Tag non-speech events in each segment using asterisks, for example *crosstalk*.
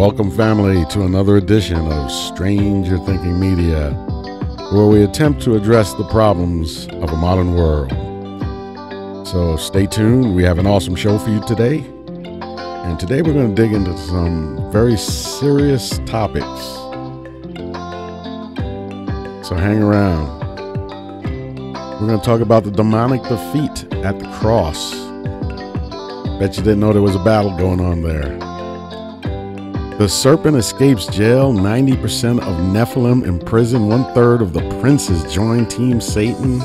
Welcome, family, to another edition of Stranger Thinking Media, where we attempt to address the problems of a modern world. So stay tuned. We have an awesome show for you today. And today we're going to dig into some very serious topics. So hang around. We're going to talk about the demonic defeat at the cross. Bet you didn't know there was a battle going on there. The serpent escapes jail, 90% of Nephilim in prison, one third of the princes join Team Satan,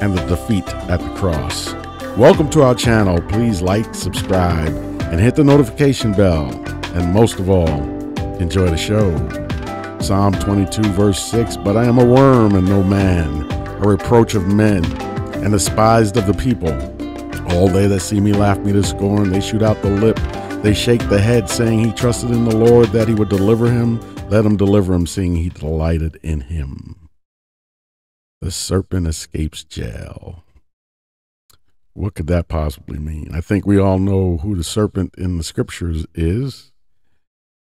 and the defeat at the cross. Welcome to our channel. Please like, subscribe, and hit the notification bell. And most of all, enjoy the show. Psalm 22, verse 6 But I am a worm and no man, a reproach of men, and despised of the people. All they that see me laugh me to scorn, they shoot out the lip they shake the head, saying he trusted in the Lord that he would deliver him. Let him deliver him, seeing he delighted in him. The serpent escapes jail. What could that possibly mean? I think we all know who the serpent in the scriptures is.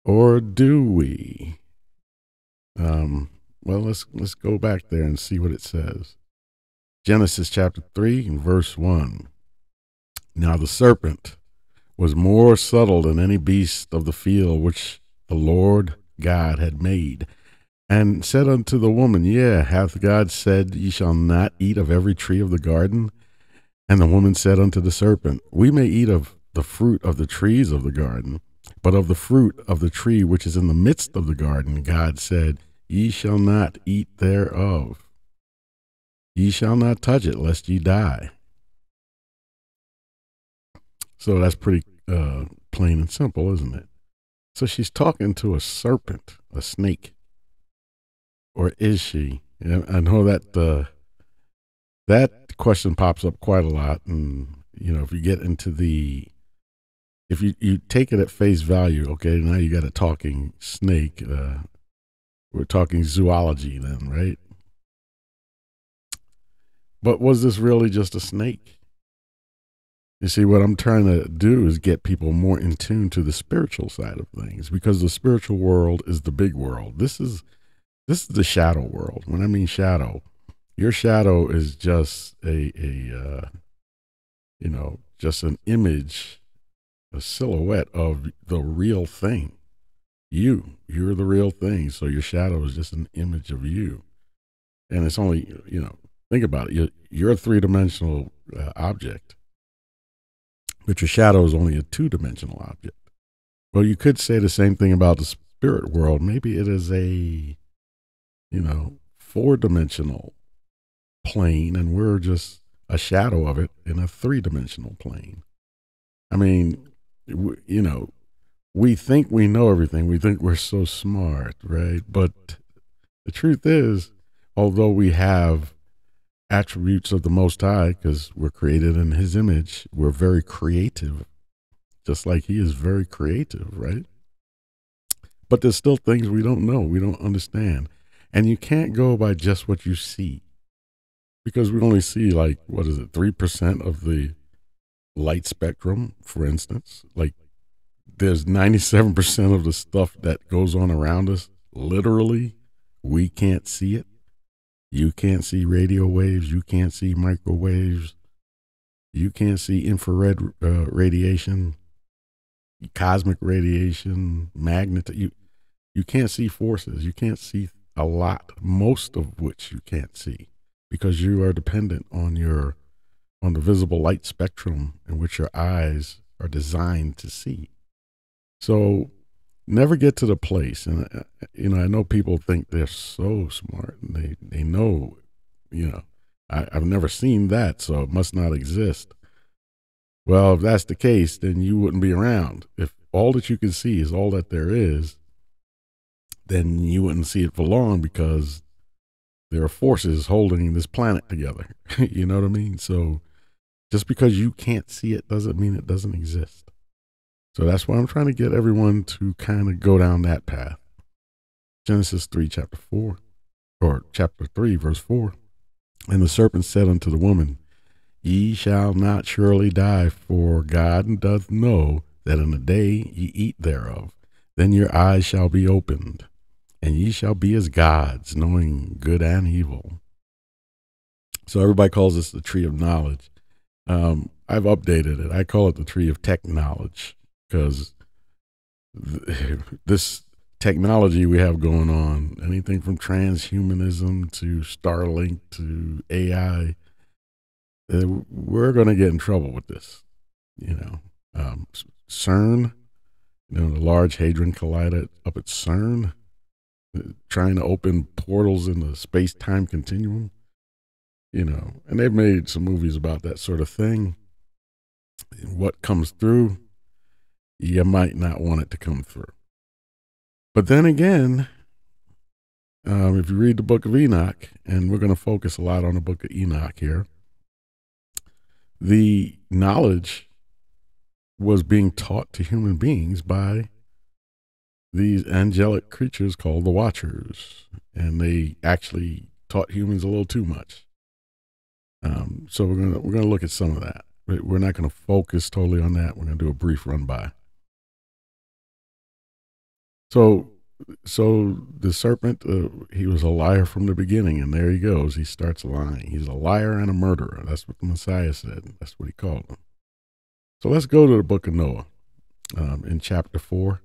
Or do we? Um, well, let's let's go back there and see what it says. Genesis chapter 3 and verse 1. Now the serpent was more subtle than any beast of the field which the Lord God had made. And said unto the woman, Yea, hath God said, Ye shall not eat of every tree of the garden? And the woman said unto the serpent, We may eat of the fruit of the trees of the garden, but of the fruit of the tree which is in the midst of the garden, God said, Ye shall not eat thereof. Ye shall not touch it, lest ye die. So that's pretty uh, plain and simple, isn't it? So she's talking to a serpent, a snake, or is she? And I know that uh, that question pops up quite a lot, and you know if you get into the if you, you take it at face value, okay, now you got a talking snake. Uh, we're talking zoology then, right? But was this really just a snake? You see, what I'm trying to do is get people more in tune to the spiritual side of things because the spiritual world is the big world. This is this is the shadow world. When I mean shadow, your shadow is just a a uh, you know just an image, a silhouette of the real thing. You, you're the real thing. So your shadow is just an image of you, and it's only you know think about it. You're, you're a three dimensional uh, object but your shadow is only a two dimensional object. Well, you could say the same thing about the spirit world. Maybe it is a, you know, four dimensional plane, and we're just a shadow of it in a three dimensional plane. I mean, you know, we think we know everything. We think we're so smart, right? But the truth is, although we have attributes of the Most High because we're created in His image. We're very creative, just like He is very creative, right? But there's still things we don't know, we don't understand. And you can't go by just what you see because we only see, like, what is it, 3% of the light spectrum, for instance. Like, there's 97% of the stuff that goes on around us, literally, we can't see it you can't see radio waves. You can't see microwaves. You can't see infrared uh, radiation, cosmic radiation, magnet. You you can't see forces. You can't see a lot, most of which you can't see, because you are dependent on your on the visible light spectrum in which your eyes are designed to see. So never get to the place and uh, you know i know people think they're so smart and they they know you know I, i've never seen that so it must not exist. Well if that's the case then you wouldn't be around. If all that you can see is all that there is then you wouldn't see it for long because there are forces holding this planet together. *laughs* You know what i mean? So just because you can't see it doesn't mean it doesn't exist so that's why I'm trying to get everyone to kind of go down that path. Genesis 3, chapter 4, or chapter 3, verse 4. And the serpent said unto the woman, Ye shall not surely die, for God doth know that in the day ye eat thereof, Then your eyes shall be opened, and ye shall be as gods, knowing good and evil. So everybody calls this the tree of knowledge. Um, I've updated it. I call it the tree of tech knowledge because th- *laughs* this technology we have going on, anything from transhumanism to Starlink to AI, uh, we're going to get in trouble with this. You know, um, CERN, you know, the Large Hadron Collider up at CERN, uh, trying to open portals in the space time continuum. You know, and they've made some movies about that sort of thing. What comes through, you might not want it to come through. But then again, um, if you read the book of Enoch, and we're going to focus a lot on the book of Enoch here, the knowledge was being taught to human beings by these angelic creatures called the Watchers, and they actually taught humans a little too much. Um, so we're gonna we're gonna look at some of that. We're not gonna focus totally on that. We're gonna do a brief run by. So, so the serpent, uh, he was a liar from the beginning, and there he goes. He starts lying. He's a liar and a murderer. That's what the Messiah said. That's what he called him. So let's go to the book of Noah um, in chapter four.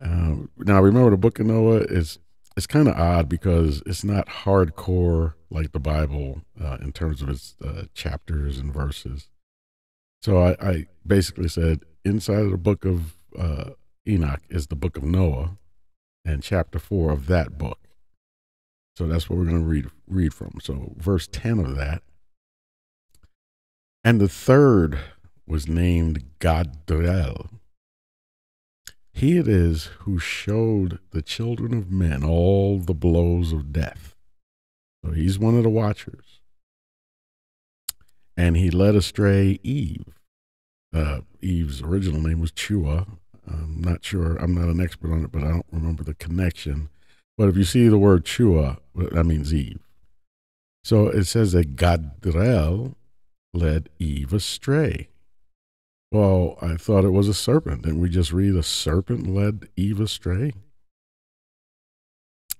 Um, now, remember, the book of Noah is it's kind of odd because it's not hardcore like the Bible uh, in terms of its uh, chapters and verses. So I, I, basically said inside of the book of uh, Enoch is the book of Noah and chapter 4 of that book. So that's what we're going to read read from. So verse 10 of that. And the third was named Gadriel. He it is who showed the children of men all the blows of death. So he's one of the watchers. And he led astray Eve. Uh, Eve's original name was Chua, I'm not sure. I'm not an expert on it, but I don't remember the connection. But if you see the word Chua, that means Eve. So it says that Gadrel led Eve astray. Well, I thought it was a serpent. Didn't we just read a serpent led Eve astray?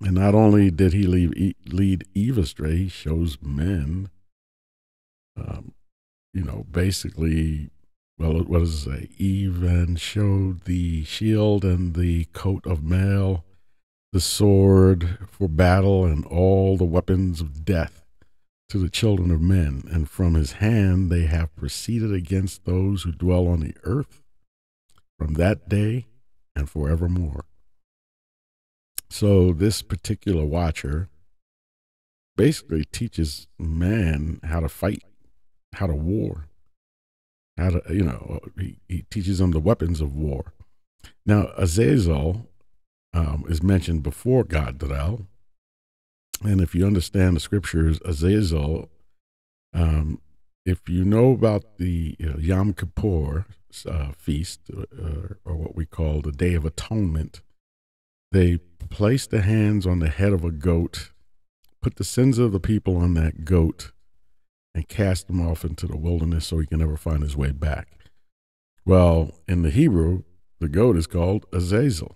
And not only did he leave, lead Eve astray, he shows men, um, you know, basically well, what does it say? Eve and showed the shield and the coat of mail, the sword for battle, and all the weapons of death to the children of men. And from his hand they have proceeded against those who dwell on the earth from that day and forevermore. So, this particular watcher basically teaches man how to fight, how to war how to, you know, he, he teaches them the weapons of war. Now, Azazel um, is mentioned before Gadrel. And if you understand the scriptures, Azazel, um, if you know about the know, Yom Kippur uh, feast, uh, or what we call the Day of Atonement, they place the hands on the head of a goat, put the sins of the people on that goat, and cast him off into the wilderness so he can never find his way back. Well, in the Hebrew, the goat is called Azazel.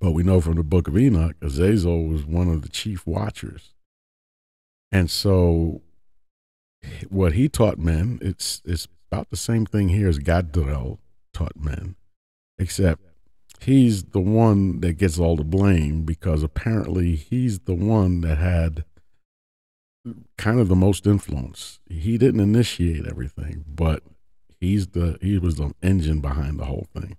But we know from the book of Enoch, Azazel was one of the chief watchers. And so what he taught men, it's it's about the same thing here as Gadrel taught men, except he's the one that gets all the blame because apparently he's the one that had kind of the most influence. He didn't initiate everything, but he's the he was the engine behind the whole thing.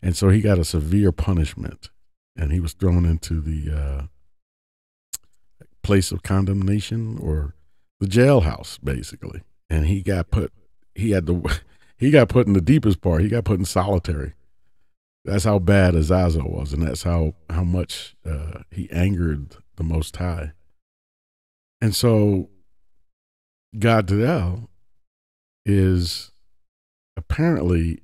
And so he got a severe punishment and he was thrown into the uh, place of condemnation or the jailhouse basically. And he got put he had the *laughs* he got put in the deepest part. He got put in solitary. That's how bad Azazel was, and that's how how much uh, he angered the Most High. And so Gadriel is apparently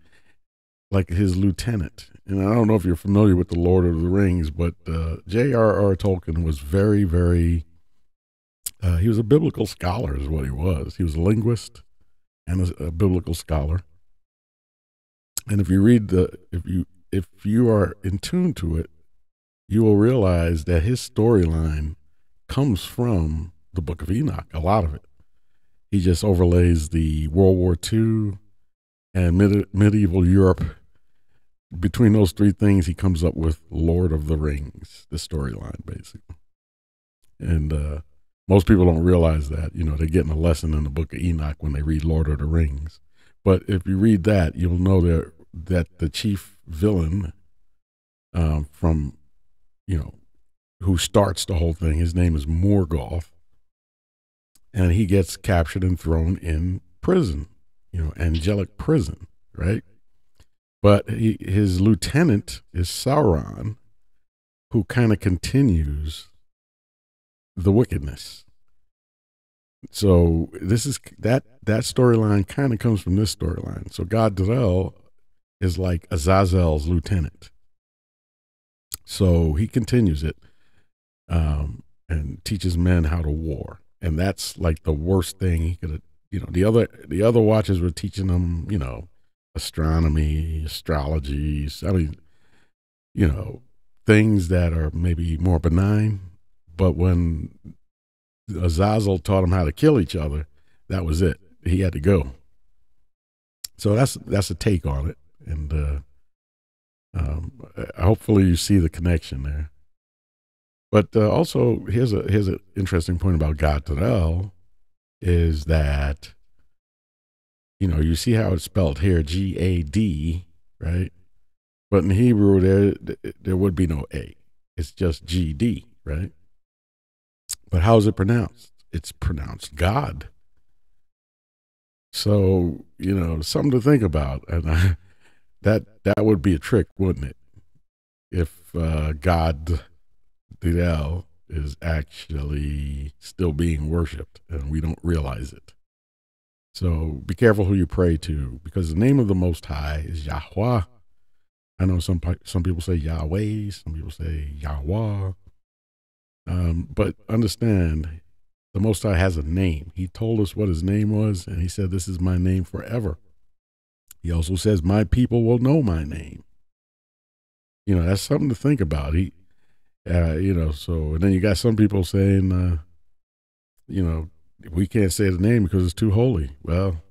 like his lieutenant. And I don't know if you're familiar with the Lord of the Rings, but uh, J.R.R. Tolkien was very, very, uh, he was a biblical scholar, is what he was. He was a linguist and a, a biblical scholar. And if you read the, if you, if you are in tune to it, you will realize that his storyline comes from the book of Enoch, a lot of it. He just overlays the World War II and mid- medieval Europe. Between those three things, he comes up with Lord of the Rings, the storyline, basically. And uh, most people don't realize that. You know, they're getting a lesson in the book of Enoch when they read Lord of the Rings. But if you read that, you'll know that, that the chief villain um, from, you know, who starts the whole thing, his name is Morgoth. And he gets captured and thrown in prison, you know, angelic prison, right? But he, his lieutenant is Sauron, who kind of continues the wickedness. So this is that that storyline kind of comes from this storyline. So Gadriel is like Azazel's lieutenant. So he continues it um, and teaches men how to war, and that's like the worst thing he could. have You know, the other the other watchers were teaching them, you know, astronomy, astrology. I mean, you know, things that are maybe more benign but when Azazel taught him how to kill each other, that was it. He had to go. So that's that's a take on it, and uh, um, hopefully you see the connection there. But uh, also, here's a here's an interesting point about Gadriel, is that you know you see how it's spelled here, G A D, right? But in Hebrew, there there would be no A. It's just G D, right? But how is it pronounced? It's pronounced God. So, you know, something to think about. And I, *laughs* that that would be a trick, wouldn't it? If uh, God Didel is actually still being worshipped and we don't realize it. So be careful who you pray to because the name of the Most High is Yahweh. I know some some people say Yahweh, some people say Yahweh. Um, but understand, the Most High has a name. He told us what his name was, and he said, This is my name forever. He also says, My people will know my name. You know, that's something to think about. He, uh, you know, so, and then you got some people saying, uh, you know, we can't say the name because it's too holy. Well,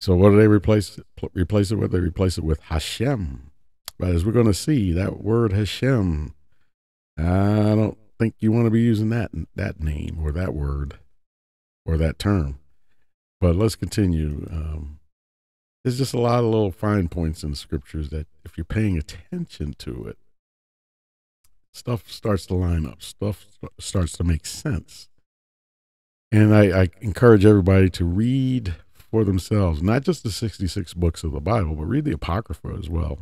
so what do they replace replace it with? They replace it with Hashem. But as we're going to see, that word Hashem, I don't think you want to be using that that name or that word or that term. But let's continue. Um, there's just a lot of little fine points in the scriptures that, if you're paying attention to it, stuff starts to line up. Stuff starts to make sense. And I, I encourage everybody to read for themselves, not just the 66 books of the Bible, but read the Apocrypha as well.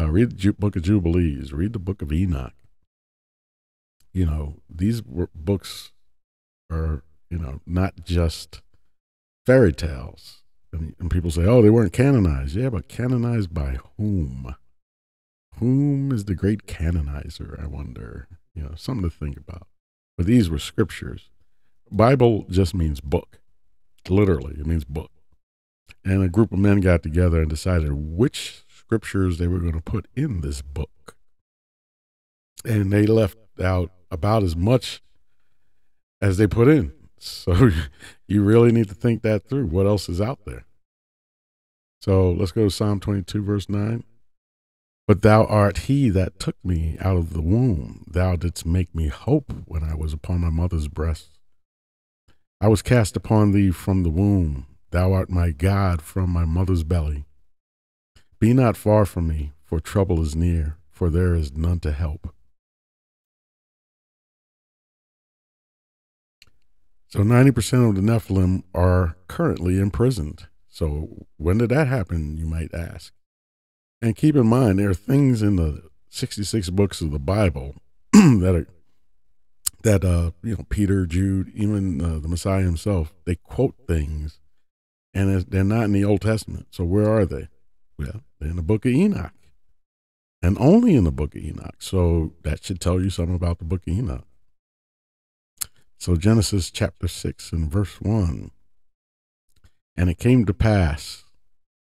Uh, read the Book of Jubilees, read the Book of Enoch, you know, these books are, you know, not just fairy tales. And, and people say, oh, they weren't canonized. Yeah, but canonized by whom? Whom is the great canonizer, I wonder? You know, something to think about. But these were scriptures. Bible just means book. Literally, it means book. And a group of men got together and decided which scriptures they were going to put in this book. And they left out about as much as they put in. So *laughs* you really need to think that through. What else is out there? So let's go to Psalm 22, verse 9. But thou art he that took me out of the womb. Thou didst make me hope when I was upon my mother's breast. I was cast upon thee from the womb. Thou art my God from my mother's belly. Be not far from me, for trouble is near, for there is none to help. So 90% of the Nephilim are currently imprisoned. So when did that happen, you might ask? And keep in mind, there are things in the 66 books of the Bible *clears throat* that are that uh you know Peter, Jude, even uh, the Messiah himself, they quote things, and they're not in the Old Testament. So where are they? Well, they're in the Book of Enoch, and only in the Book of Enoch. So that should tell you something about the Book of Enoch. So, Genesis chapter 6 and verse 1. And it came to pass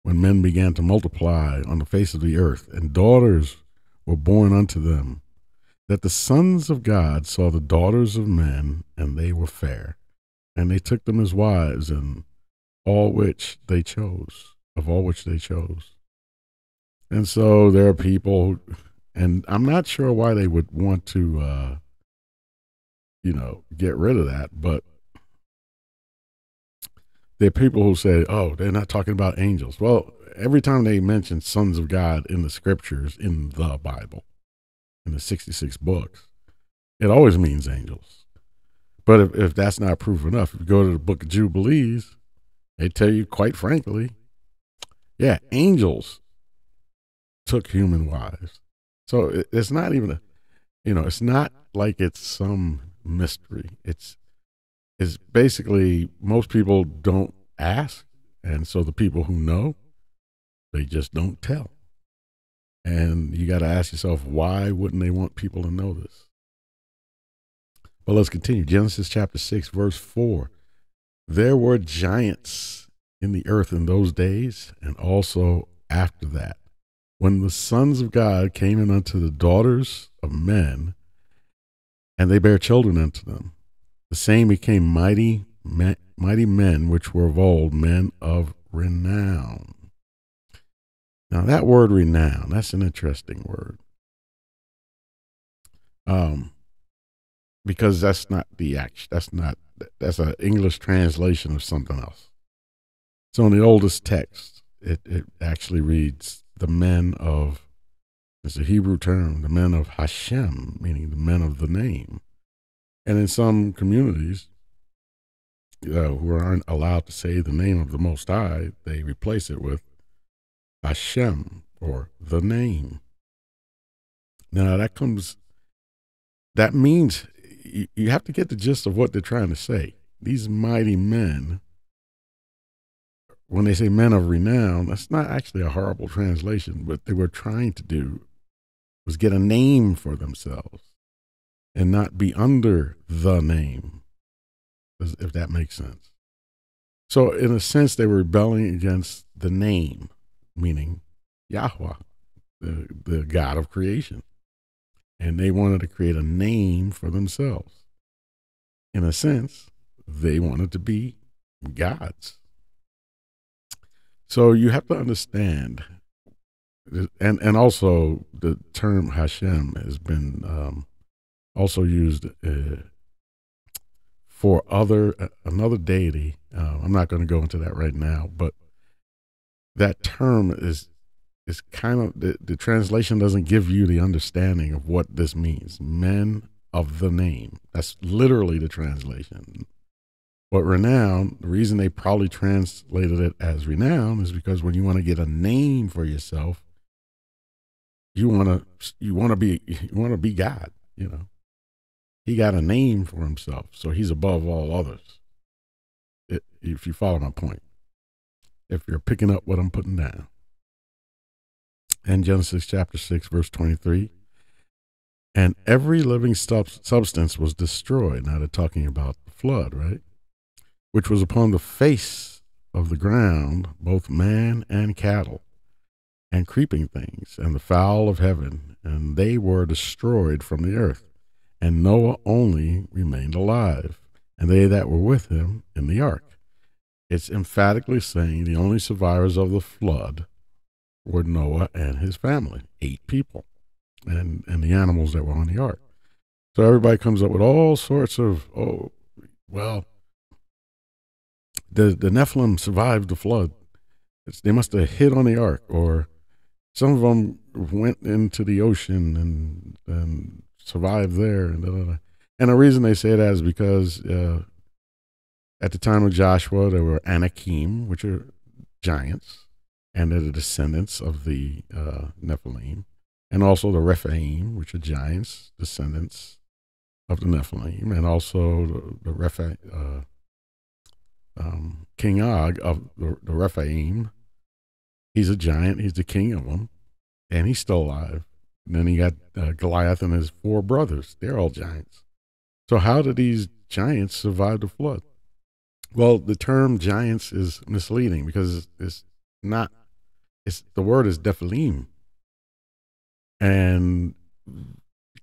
when men began to multiply on the face of the earth, and daughters were born unto them, that the sons of God saw the daughters of men, and they were fair, and they took them as wives, and all which they chose, of all which they chose. And so there are people, and I'm not sure why they would want to, uh, you know, get rid of that, but there are people who say, oh, they're not talking about angels. Well, every time they mention sons of God in the scriptures, in the Bible, in the 66 books, it always means angels. But if, if that's not proof enough, if you go to the book of Jubilees, they tell you quite frankly, yeah, angels took human wives. So it, it's not even a, you know, it's not like it's some mystery. It's is basically most people don't ask. And so the people who know, they just don't tell. And you got to ask yourself, why wouldn't they want people to know this? But let's continue. Genesis chapter 6, verse 4. There were giants in the earth in those days, and also after that, when the sons of God came in unto the daughters of men, and they bare children unto them. The same became mighty, men, mighty men which were of old, men of renown. Now that word renown, that's an interesting word. Um, because that's not the action. That's not that's an English translation of something else. So in the oldest text, it, it actually reads the men of it's a Hebrew term, the men of Hashem, meaning the men of the name. And in some communities uh, who aren't allowed to say the name of the Most High, they replace it with Hashem or the name. Now that comes, that means you, you have to get the gist of what they're trying to say. These mighty men, when they say men of renown, that's not actually a horrible translation. What they were trying to do was get a name for themselves and not be under the name, if that makes sense. So, in a sense, they were rebelling against the name, meaning Yahweh, the, the God of creation. And they wanted to create a name for themselves. In a sense, they wanted to be gods. So you have to understand, and and also the term Hashem has been um, also used uh, for other uh, another deity. Uh, I'm not going to go into that right now, but that term is is kind of the, the translation doesn't give you the understanding of what this means. Men of the name. That's literally the translation. But renown, the reason they probably translated it as renown is because when you want to get a name for yourself, you want to you want to be you want to be God, you know. He got a name for himself, so he's above all others. If you follow my point, if you're picking up what I'm putting down. In Genesis chapter 6, verse 23. And every living substance was destroyed. Now they're talking about the flood, right? Which was upon the face of the ground, both man and cattle, and creeping things, and the fowl of heaven, and they were destroyed from the earth and Noah only remained alive, and they that were with him in the ark. It's emphatically saying the only survivors of the flood were Noah and his family, eight people, and, and the animals that were on the ark. So everybody comes up with all sorts of, oh, well, the, the Nephilim survived the flood. It's, they must have hit on the ark, or some of them went into the ocean and, and survived there. And, and the reason they say that is because uh, at the time of Joshua, there were Anakim, which are giants, and they're the descendants of the uh, Nephilim, and also the Rephaim, which are giants, descendants of the Nephilim, and also the, the uh, um, King Og of the, the Rephaim. He's a giant. He's the king of them, and he's still alive. And then he got uh, Goliath and his four brothers. They're all giants. So, how did these giants survive the flood? Well, the term giants is misleading because it's not It's the word is Nephilim, and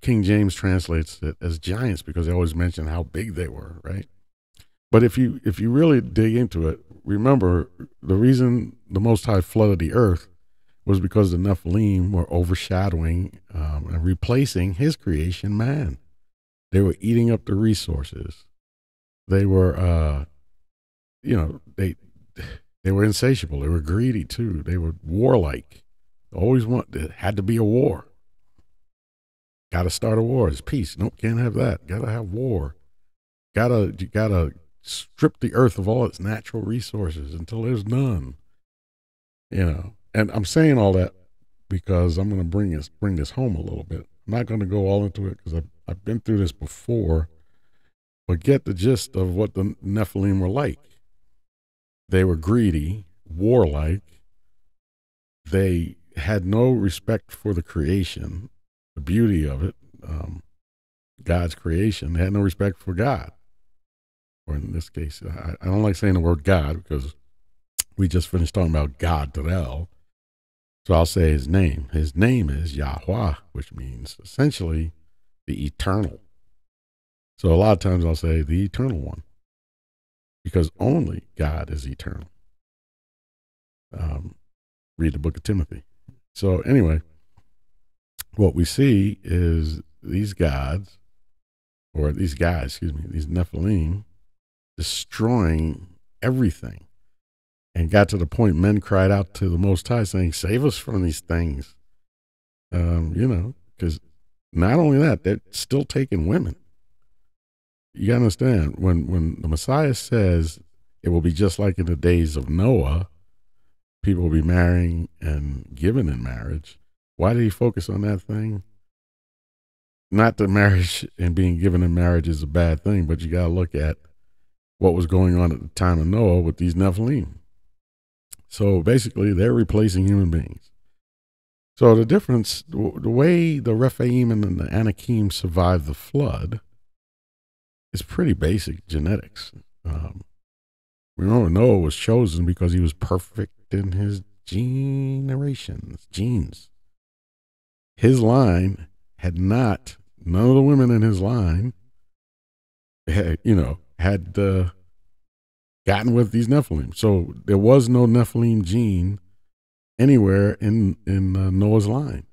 King James translates it as giants because they always mention how big they were, right? But if you if you really dig into it, remember the reason the Most High flooded the earth was because the Nephilim were overshadowing um, and replacing His creation, man. They were eating up the resources. They were, uh, you know, they they were insatiable. They were greedy too. They were warlike. Always want. It had to be a war. Got to start a war. It's peace. Nope, can't have that. Got to have war. Gotta you gotta strip the earth of all its natural resources until there's none. You know, and I'm saying all that because I'm going to bring this bring this home a little bit. I'm not going to go all into it because I've I've been through this before, but get the gist of what the Nephilim were like. They were greedy, warlike. They had no respect for the creation, the beauty of it, um, God's creation. They had no respect for God or in this case, I, I don't like saying the word God because we just finished talking about God Terel. So I'll say his name. His name is Yahweh, which means essentially the eternal. So a lot of times I'll say the eternal one because only God is eternal. Um, read the book of Timothy. So, anyway, what we see is these gods, or these guys, excuse me, these Nephilim, destroying everything. And got to the point men cried out to the Most High, saying, Save us from these things. Um, you know, because not only that, they're still taking women. You understand, when, when the Messiah says it will be just like in the days of Noah, people will be marrying and given in marriage. Why did he focus on that thing? Not that marriage and being given in marriage is a bad thing, but you got to look at what was going on at the time of Noah with these Nephilim. So basically, they're replacing human beings. So the difference, the way the Rephaim and the Anakim survived the flood is pretty basic genetics. Um, remember, Noah was chosen because he was perfect in his generations, genes. His line had not, none of the women in his line, had, you know, had uh, gotten with these Nephilim. So there was no Nephilim gene anywhere in in uh, Noah's line.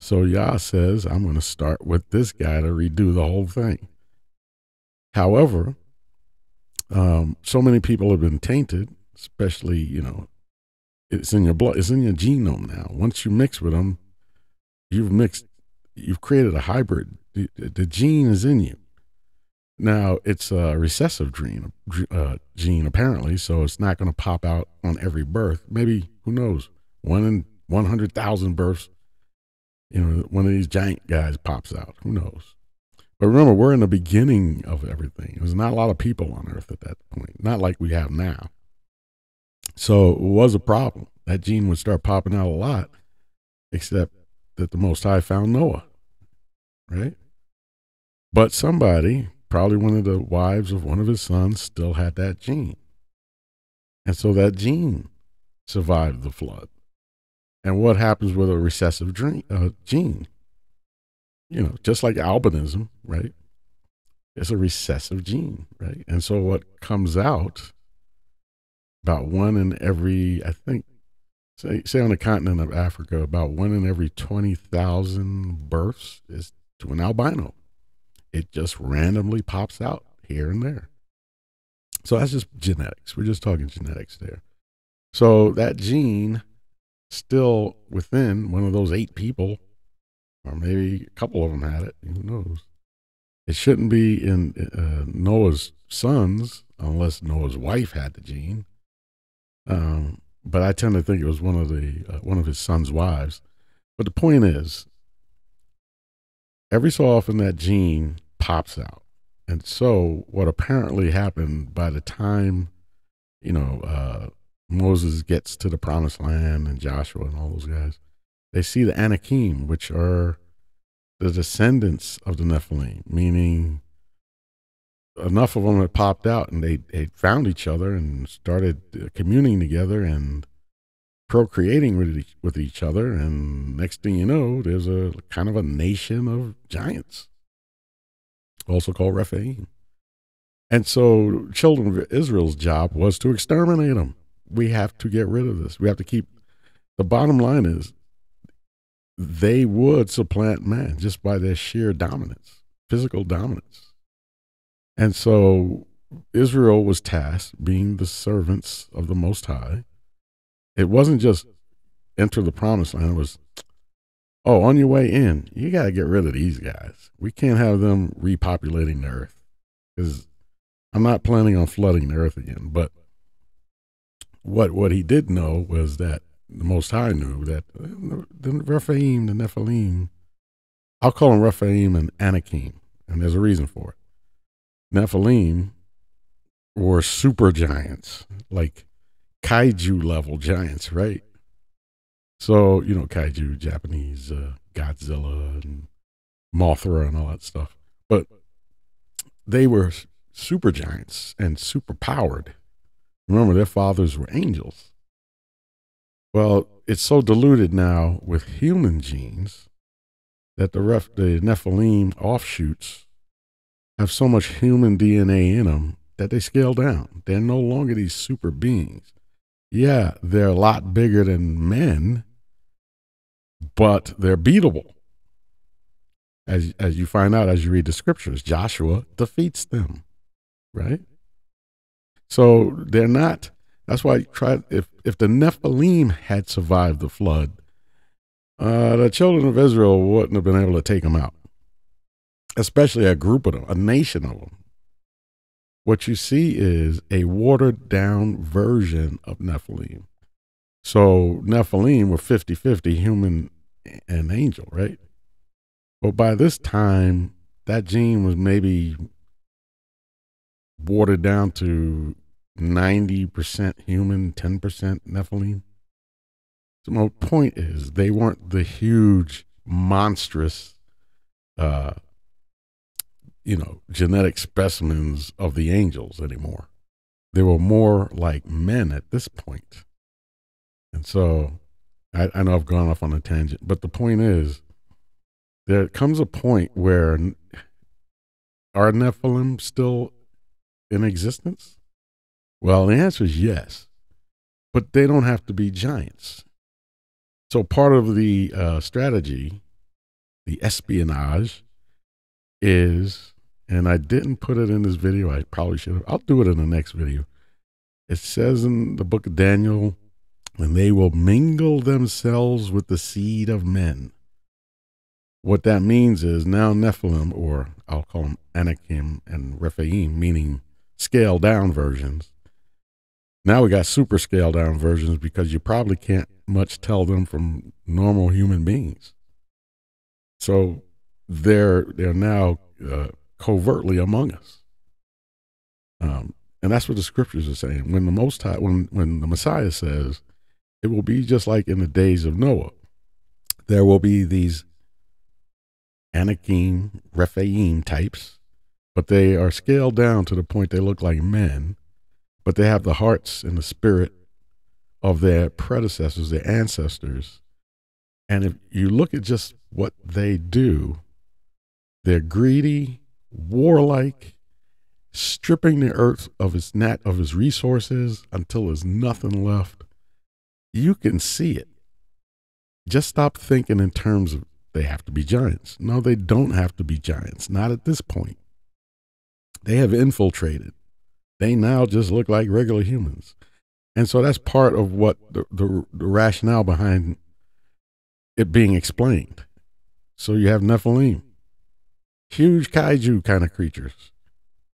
So Yah says, I'm going to start with this guy to redo the whole thing. However, um, so many people have been tainted, especially, you know, it's in your blood, it's in your genome now. Once you mix with them, you've mixed, you've created a hybrid. The, the gene is in you. Now it's a recessive gene, uh, gene apparently, so it's not going to pop out on every birth. Maybe who knows? One in one hundred thousand births, you know, one of these giant guys pops out. Who knows? But remember, we're in the beginning of everything. There's not a lot of people on Earth at that point, not like we have now. So it was a problem. That gene would start popping out a lot, except that the Most High found Noah, right? But somebody probably one of the wives of one of his sons still had that gene. And so that gene survived the flood. And what happens with a recessive dream, uh, gene? You know, just like albinism, right? It's a recessive gene, right? And so what comes out about one in every, I think, say, say on the continent of Africa, about one in every 20,000 births is to an albino it just randomly pops out here and there. So that's just genetics. We're just talking genetics there. So that gene still within one of those eight people, or maybe a couple of them had it. Who knows? It shouldn't be in uh, Noah's sons unless Noah's wife had the gene. Um, but I tend to think it was one of the uh, one of his son's wives. But the point is, every so often that gene pops out. And so, what apparently happened by the time, you know, uh, Moses gets to the promised land and Joshua and all those guys, they see the Anakim, which are the descendants of the Nephilim, meaning enough of them had popped out and they, they found each other and started communing together. And procreating with each, with each other, and next thing you know, there's a kind of a nation of giants, also called Rephaim. And so, children of Israel's job was to exterminate them. We have to get rid of this. We have to keep. The bottom line is, they would supplant man just by their sheer dominance, physical dominance. And so, Israel was tasked, being the servants of the Most High. It wasn't just enter the promised land, it was, oh, on your way in, you got to get rid of these guys. We can't have them repopulating the earth because I'm not planning on flooding the earth again. But what what he did know was that the Most High knew that the Rephaim, the Nephilim, I'll call them Rephaim and Anakim, and there's a reason for it. Nephilim were super giants, like kaiju level giants, right? So, you know, kaiju, Japanese, uh, Godzilla and Mothra and all that stuff. But they were super giants and super powered. Remember, their fathers were angels. Well, it's so diluted now with human genes that the, ref, the Nephilim offshoots have so much human DNA in them that they scale down. They're no longer these super beings. Yeah, they're a lot bigger than men, but they're beatable. As, as you find out as you read the scriptures, Joshua defeats them right? So they're not. That's why tried. If if the Nephilim had survived the flood, uh, the children of Israel wouldn't have been able to take them out, especially a group of them, a nation of them. What you see is a watered down version of Nephilim. So Nephilim were 50 50 human and angel, right? But by this time, that gene was maybe watered down to 90% human, 10% Nephilim. So my point is they weren't the huge, monstrous, uh, you know, genetic specimens of the angels anymore. They were more like men at this point. And so I, I know I've gone off on a tangent, but the point is there comes a point where are Nephilim still in existence? Well, the answer is yes, but they don't have to be giants. So part of the uh, strategy, the espionage, is, and I didn't put it in this video. I probably should have. I'll do it in the next video. It says in the book of Daniel, and they will mingle themselves with the seed of men. What that means is now Nephilim, or I'll call them Anakim and Rephaim, meaning scale down versions. Now we got super scale down versions because you probably can't much tell them from normal human beings. So they're they're now uh, covertly among us, um, and that's what the scriptures are saying. When the Most High, when when the Messiah says, it will be just like in the days of Noah. There will be these Anakim, Rephaim types but they are scaled down to the point they look like men, but they have the hearts and the spirit of their predecessors, their ancestors. And if you look at just what they do, they're greedy, warlike, stripping the earth of its net of its resources until there's nothing left. You can see it. Just stop thinking in terms of they have to be giants. No, they don't have to be giants. Not at this point. They have infiltrated. They now just look like regular humans. And so that's part of what the, the, the rationale behind it being explained. So you have Nephilim, huge kaiju kind of creatures.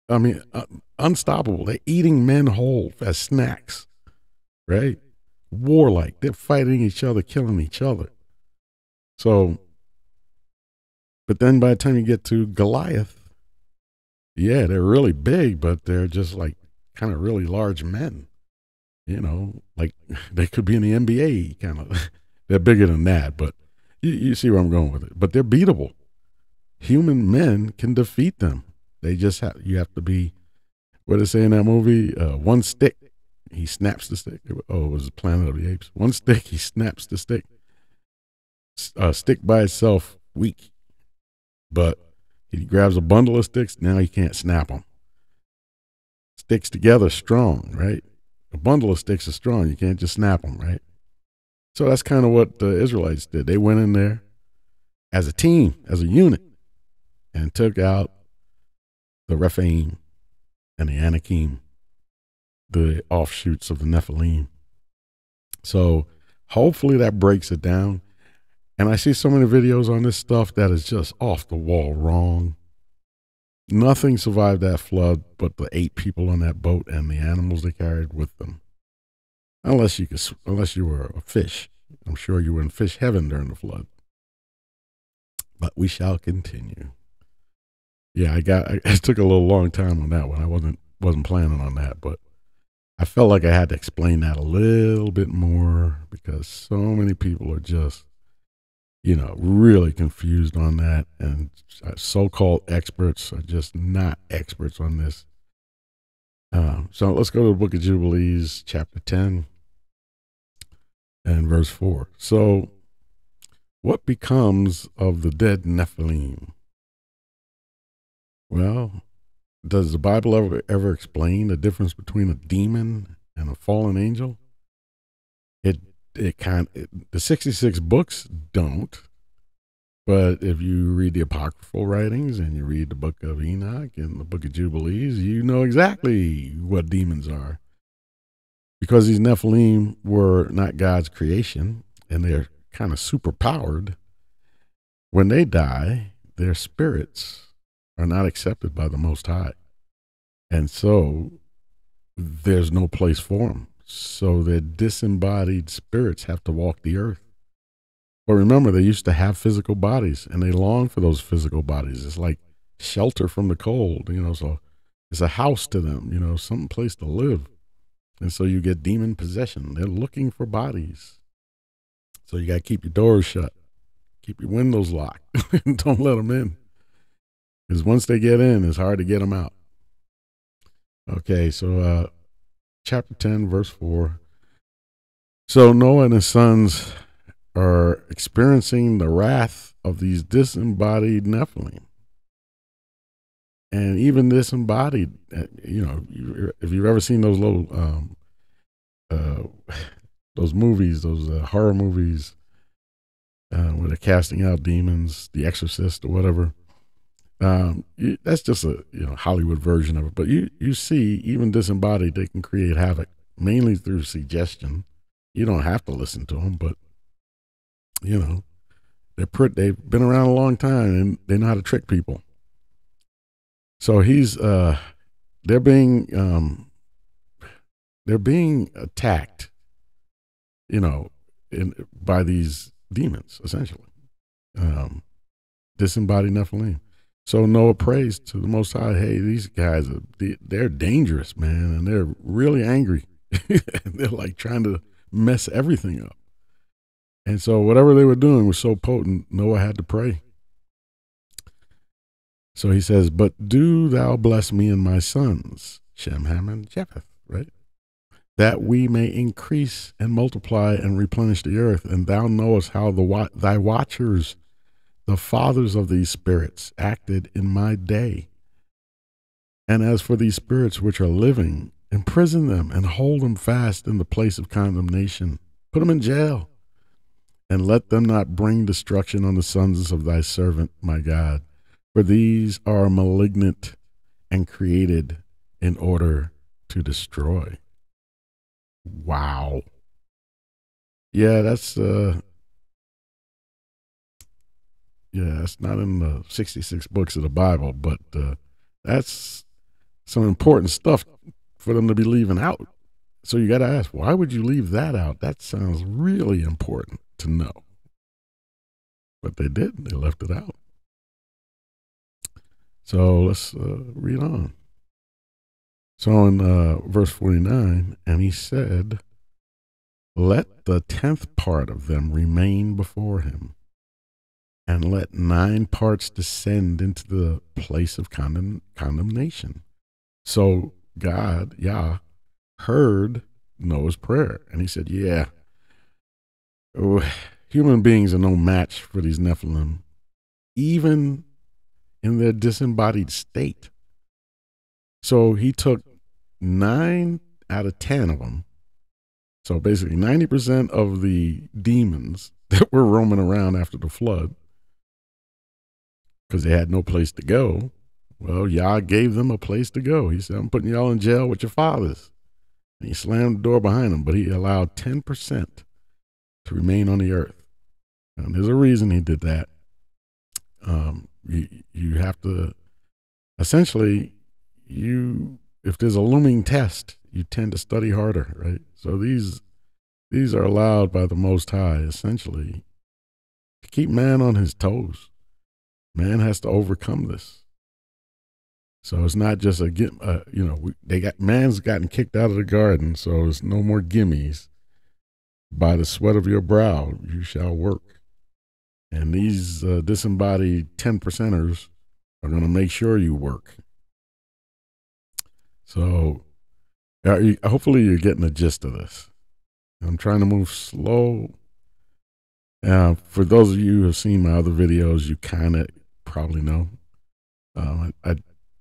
I mean, uh, unstoppable. They're eating men whole as snacks, right? Warlike. They're fighting each other, killing each other. So, but then by the time you get to Goliath, yeah, they're really big, but they're just like kind of really large men. You know, like *laughs* they could be in the NBA kind of. *laughs* they're bigger than that, but you, you see where I'm going with it. But they're beatable. Human men can defeat them. They just have you have to be what they say in that movie, uh, one stick. He snaps the stick. Oh, it was Planet of the Apes. One stick, he snaps the stick. A uh, stick by itself, weak. But he grabs a bundle of sticks, now he can't snap them. Sticks together, strong, right? A bundle of sticks is strong. You can't just snap them, right? So that's kind of what the Israelites did. They went in there as a team, as a unit, and took out the Rephaim and the Anakim, the offshoots of the Nephilim. So hopefully that breaks it down. And I see so many videos on this stuff that is just off the wall wrong. Nothing survived that flood but the eight people on that boat and the animals they carried with them. Unless you could, unless you were a fish. I'm sure you were in fish heaven during the flood. But we shall continue. Yeah, I got. *laughs* It took a little long time on that one. I wasn't wasn't planning on that, but I felt like I had to explain that a little bit more because so many people are just, you know, really confused on that, and so-called experts are just not experts on this. Um, so let's go to the Book of Jubilees, chapter ten, and verse four. So, what becomes of the dead Nephilim? Well, does the Bible ever ever explain the difference between a demon and a fallen angel? It it kind it, the sixty six books don't, but if you read the apocryphal writings and you read the book of Enoch and the book of Jubilees, you know exactly what demons are. Because these Nephilim were not God's creation and they're kind of super powered, when they die, their spirits are not accepted by the Most High. And so there's no place for them. So their disembodied spirits have to walk the earth. But remember, they used to have physical bodies and they long for those physical bodies. It's like shelter from the cold, you know, so it's a house to them, you know, some place to live. And so you get demon possession. They're looking for bodies. So you got to keep your doors shut, keep your windows locked, And *laughs* don't let them in. Because once they get in, it's hard to get them out. Okay, so uh, chapter 10, verse 4. So Noah and his sons are experiencing the wrath of these disembodied Nephilim. And even disembodied, uh, you know, if you've ever seen those little, um, uh, *laughs* those movies, those uh, horror movies, uh, where they're casting out demons, The Exorcist or whatever, um, that's just a you know Hollywood version of it. But you you see, even disembodied, they can create havoc mainly through suggestion. You don't have to listen to them, but you know they're pretty, they've been around a long time and they know how to trick people. So he's uh, they're being um, they're being attacked, you know, in, by these demons essentially. Um, disembodied Nephilim. So Noah prays to the Most High. Hey, these guys are they're dangerous, man, and they're really angry. *laughs* they're like trying to mess everything up. And so whatever they were doing was so potent, Noah had to pray. So he says, But do thou bless me and my sons, Shem, Ham, and Japheth, right? That we may increase and multiply and replenish the earth. And thou knowest how the thy watchers the fathers of these spirits acted in my day. And as for these spirits which are living, imprison them and hold them fast in the place of condemnation. Put them in jail, and let them not bring destruction on the sons of thy servant, my God. For these are malignant and created in order to destroy. Wow. Yeah, that's uh yeah, it's not in the 66 books of the Bible, but uh, that's some important stuff for them to be leaving out. So you got to ask, why would you leave that out? That sounds really important to know. But they did, they left it out. So let's uh, read on. So in uh, verse 49, and he said, Let the tenth part of them remain before him and let nine parts descend into the place of condemn, condemnation. So God, Yah, heard Noah's prayer. And he said, Yeah, oh, human beings are no match for these Nephilim, even in their disembodied state. So he took nine out of 10 of them. So basically, 90% of the demons *laughs* that were roaming around after the flood, because they had no place to go, well, Yah gave them a place to go. He said, I'm putting y'all in jail with your fathers. And he slammed the door behind them, but he allowed 10% to remain on the earth. And there's a reason he did that. Um, you, you have to, essentially, you, if there's a looming test, you tend to study harder, right? So these, these are allowed by the Most High, essentially, to keep man on his toes. Man has to overcome this. So it's not just a uh, you know, they got man's gotten kicked out of the garden, so it's no more gimmies. By the sweat of your brow, you shall work. And these uh, disembodied 10 percenters are going to make sure you work. So uh, you, hopefully you're getting the gist of this. I'm trying to move slow. Uh, for those of you who have seen my other videos, you kind of probably know. Uh, I, I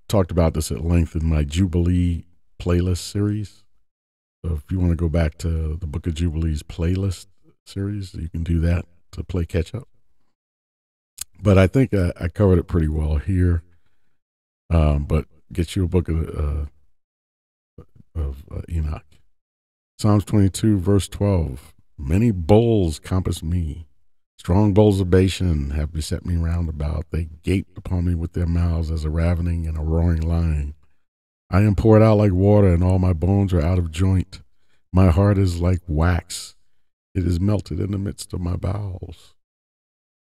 talked about this at length in my Jubilee playlist series. So if you want to go back to the Book of Jubilees playlist series, you can do that to play catch up. But I think I, I covered it pretty well here. Um, but get you a book of, uh, of uh, Enoch. Psalms 22, verse 12. Many bulls compass me. Strong bulls of Bashan have beset me round about. They gaped upon me with their mouths as a ravening and a roaring lion. I am poured out like water, and all my bones are out of joint. My heart is like wax. It is melted in the midst of my bowels.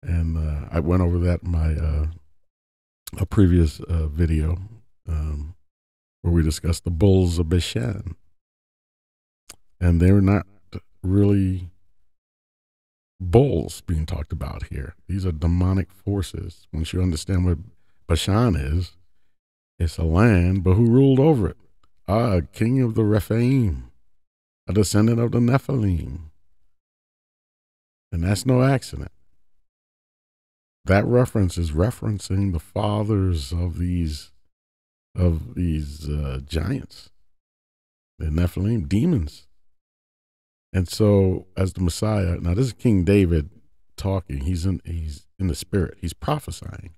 And uh, I went over that in my uh, a previous uh, video um, where we discussed the bulls of Bashan. And they're not really bulls being talked about here. These are demonic forces. Once you understand what Bashan is, it's a land, but who ruled over it? Ah, king of the Rephaim, a descendant of the Nephilim. And that's no accident. That reference is referencing the fathers of these of these uh, giants, the Nephilim, demons. And so, as the Messiah, now this is King David talking. He's in he's in the spirit. He's prophesying,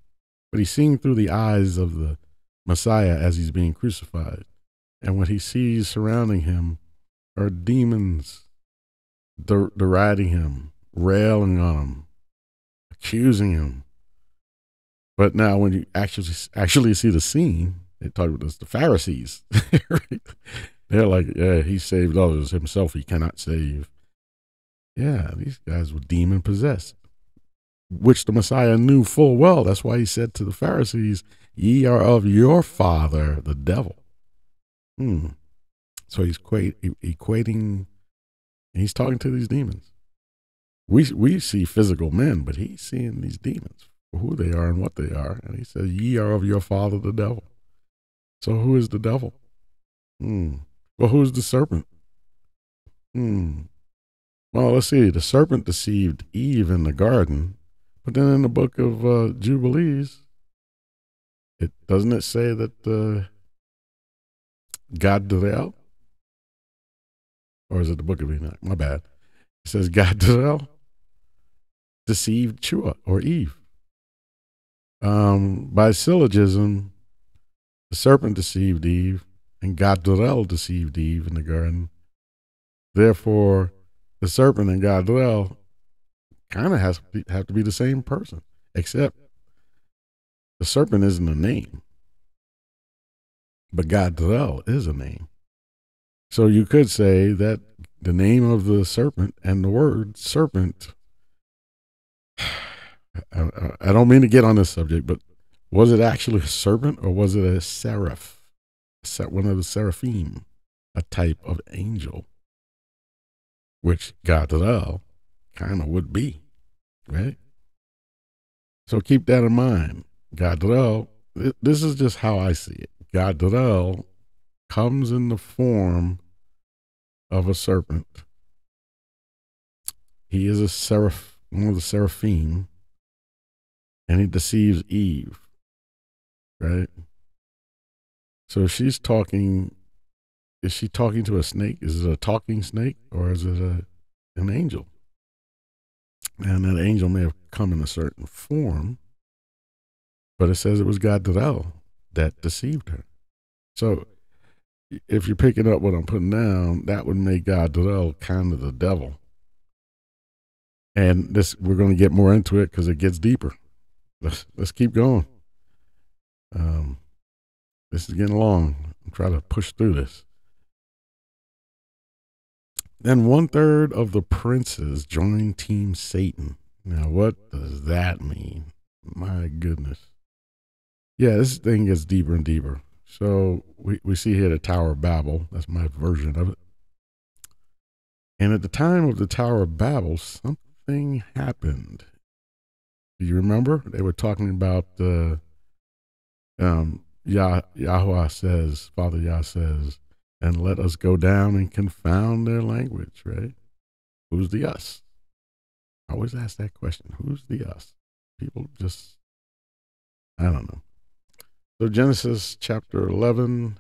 but he's seeing through the eyes of the Messiah as he's being crucified. And what he sees surrounding him are demons der- deriding him, railing on him, accusing him. But now, when you actually actually see the scene, they talk about this, the Pharisees. *laughs* They're like, yeah, he saved others. Himself, he cannot save. Yeah, these guys were demon possessed, which the Messiah knew full well. That's why he said to the Pharisees, Ye are of your father, the devil. Hmm. So he's equating, he's talking to these demons. We, we see physical men, but he's seeing these demons who they are and what they are. And he says, Ye are of your father, the devil. So who is the devil? Hmm. Well, who's the serpent? Hmm. Well, let's see. The serpent deceived Eve in the garden, but then in the book of uh, Jubilees, it doesn't it say that uh, Gadriel, or is it the book of Enoch? My bad. It says Gadriel deceived Chua or Eve. Um, by syllogism, the serpent deceived Eve, and Gadriel deceived Eve in the garden. Therefore, the serpent and Gadriel kind of has have to be the same person, except the serpent isn't a name, but Gadriel is a name. So you could say that the name of the serpent and the word serpent. *sighs* I, I don't mean to get on this subject, but was it actually a serpent or was it a seraph? One of the seraphim, a type of angel, which Gadriel kind of would be, right? So keep that in mind. Gadriel, this is just how I see it. Gadriel comes in the form of a serpent. He is a seraph, one of the seraphim, and he deceives Eve, right? So she's talking. Is she talking to a snake? Is it a talking snake or is it a, an angel? And that angel may have come in a certain form, but it says it was Gadriel that deceived her. So if you're picking up what I'm putting down, that would make Gadriel kind of the devil. And this we're going to get more into it because it gets deeper. Let's let's keep going. Um, this is getting long. I'm trying to push through this. Then one third of the princes joined Team Satan. Now, what does that mean? My goodness. Yeah, this thing gets deeper and deeper. So we, we see here the Tower of Babel. That's my version of it. And at the time of the Tower of Babel, something happened. Do you remember? They were talking about uh, um, Yah, Yahweh says, Father Yah says, and let us go down and confound their language, right? Who's the us? I always ask that question. Who's the us? People just, I don't know. So, Genesis chapter 11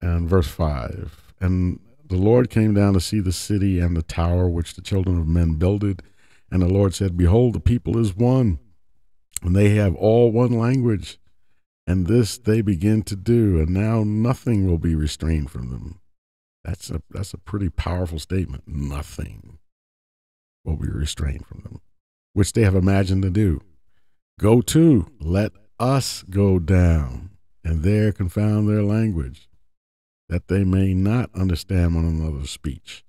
and verse 5. And the Lord came down to see the city and the tower which the children of men builded. And the Lord said, Behold, the people is one, and they have all one language. And this they begin to do, and now nothing will be restrained from them. That's a that's a pretty powerful statement. Nothing will be restrained from them, which they have imagined to do. Go to, let us go down, and there confound their language, that they may not understand one another's speech.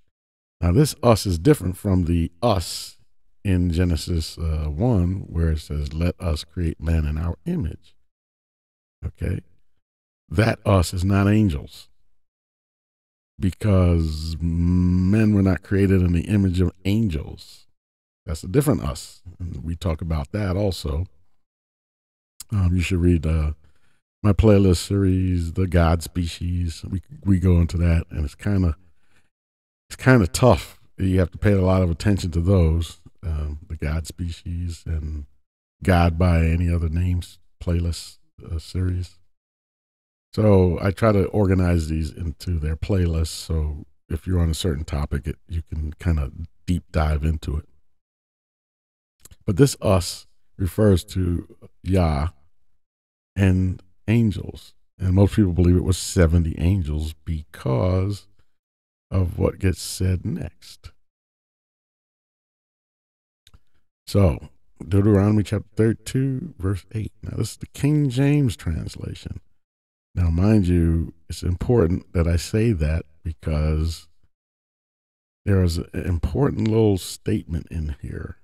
Now, this us is different from the us in Genesis uh, 1, where it says, Let us create man in our image. Okay? That us is not angels because men were not created in the image of angels. That's a different us. And we talk about that also. Um, you should read uh, my playlist series, The God Species. We we go into that, and it's kind of it's kind of tough. You have to pay a lot of attention to those, um, the God Species and God by any other names playlist uh, series. So I try to organize these into their playlists. So if you're on a certain topic, it, you can kind of deep dive into it. But this us refers to Yah and angels. And most people believe it was 70 angels because of what gets said next. So, Deuteronomy chapter 32, verse 8. Now, this is the King James translation. Now, mind you, it's important that I say that because there is an important little statement in here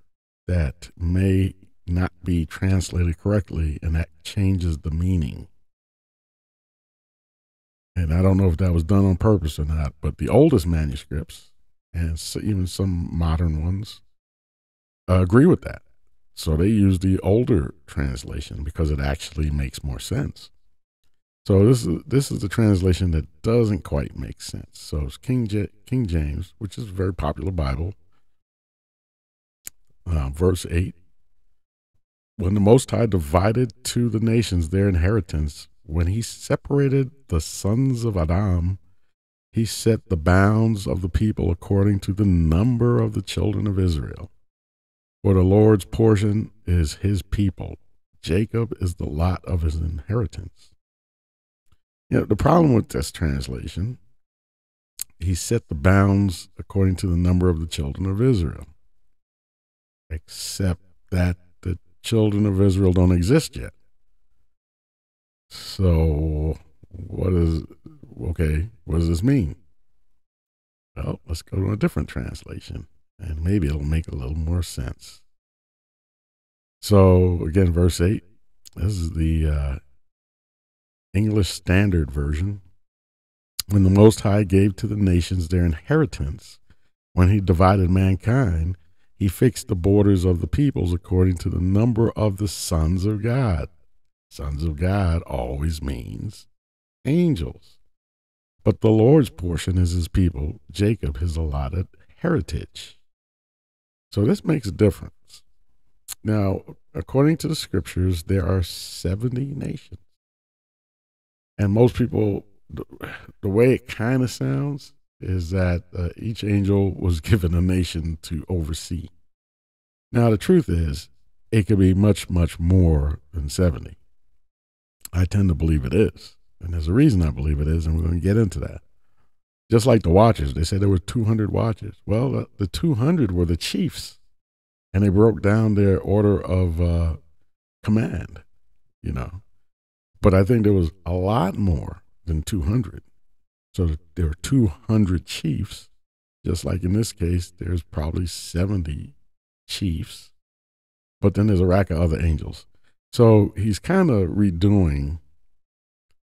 that may not be translated correctly, and that changes the meaning. And I don't know if that was done on purpose or not, but the oldest manuscripts, and even some modern ones, agree with that. So they use the older translation because it actually makes more sense. So this is this is the translation that doesn't quite make sense. So it's King J- King James, which is a very popular Bible, uh, verse eight. When the Most High divided to the nations their inheritance, when He separated the sons of Adam, He set the bounds of the people according to the number of the children of Israel. For the Lord's portion is His people; Jacob is the lot of His inheritance. You know, the problem with this translation, he set the bounds according to the number of the children of Israel, except that the children of Israel don't exist yet. So, what is, okay, what does this mean? Well, let's go to a different translation, and maybe it'll make a little more sense. So, again, verse 8, this is the uh, English Standard Version, when the Most High gave to the nations their inheritance, when he divided mankind, he fixed the borders of the peoples according to the number of the sons of God. Sons of God always means angels. But the Lord's portion is his people, Jacob, his allotted heritage. So this makes a difference. Now, according to the scriptures, there are 70 nations. And most people, the way it kind of sounds is that uh, each angel was *laughs* given a nation to oversee. Now, the truth is, it could be much, much more than 70. I tend to believe it is. And there's a reason I believe it is, and we're going to get into that. Just like the watchers, they said there were 200 watchers. Well, the, the 200 were the chiefs, and they broke down their order of uh, command, you know. But I think there was a lot more than 200. So there were 200 chiefs, just like in this case, there's probably 70 chiefs, but then there's a rack of other angels. So he's kind of redoing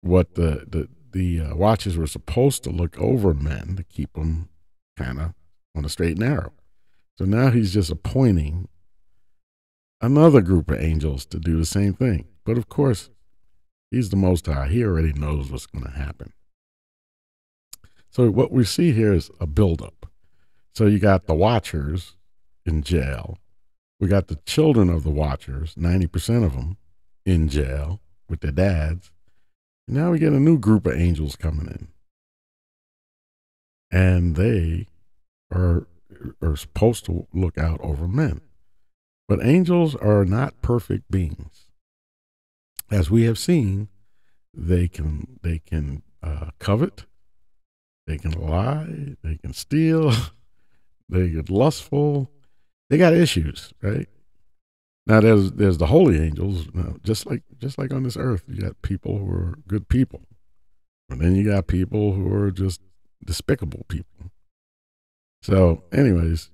what the the the uh, watchers were supposed to look over men to keep them kind of on a straight and narrow. So now he's just appointing another group of angels to do the same thing. But of course, he's the Most High. He already knows what's going to happen. So what we see here is a buildup. So you got the Watchers in jail. We got the children of the Watchers, 90% of them, in jail with their dads. Now we get a new group of angels coming in. And they are, are supposed to look out over men. But angels are not perfect beings. As we have seen, they can they can uh, covet, they can lie, they can steal, *laughs* they get lustful. They got issues, right? Now there's there's the holy angels, just like just like on this earth, you got people who are good people, and then you got people who are just despicable people. So, anyways,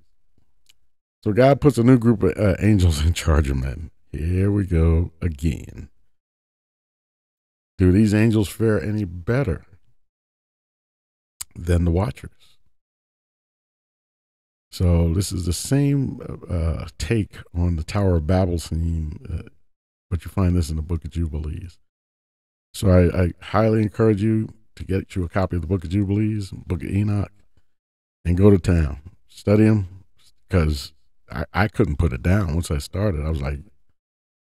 so God puts a new group of uh, angels in charge of men. Here we go again. Do these angels fare any better than the watchers? So this is the same uh, take on the Tower of Babel scene, uh, but you find this in the Book of Jubilees. So I, I, highly encourage you to get you a copy of the Book of Jubilees, Book of Enoch, and go to town, study them, because I, I couldn't put it down once I started. I was like,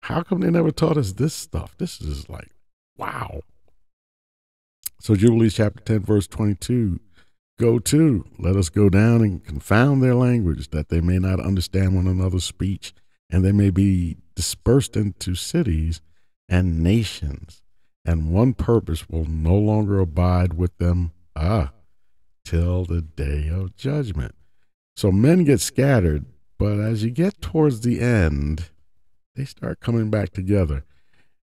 how come they never taught us this stuff? This is like Wow. So Jubilees chapter 10, verse 22 Go to, let us go down and confound their language, that they may not understand one another's speech, and they may be dispersed into cities and nations, and one purpose will no longer abide with them, ah, till the day of judgment. So men get scattered, but as you get towards the end, they start coming back together.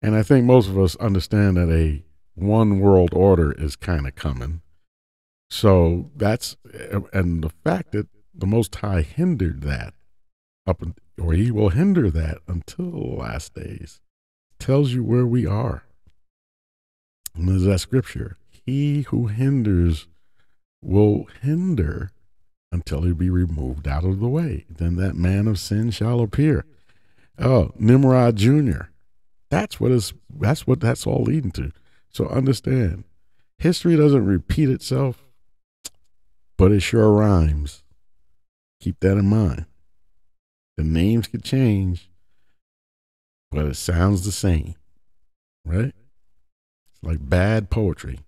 And I think most of us understand that a one world order is kind of coming. So that's, and the fact that the Most High hindered that up, or He will hinder that until the last days, tells you where we are. And there's that scripture He who hinders will hinder until he be removed out of the way. Then that man of sin shall appear. Oh, Nimrod Jr. That's what is that's what that's all leading to. So understand, history doesn't repeat itself, but it sure rhymes. Keep that in mind. The names could change, but it sounds the same. Right? It's like bad poetry.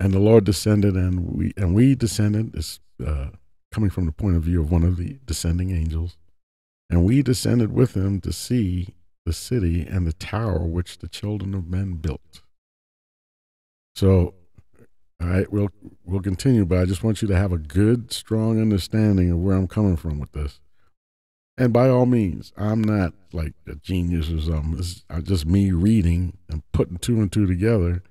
And the Lord descended, and we and we descended. Is uh, coming from the point of view of one of the descending angels and we descended with him to see the city and the tower which the children of men built. So, all right, we'll we'll continue, but I just want you to have a good, strong understanding of where I'm coming from with this. And by all means, I'm not like a genius or something. It's uh, just me reading and putting two and two together.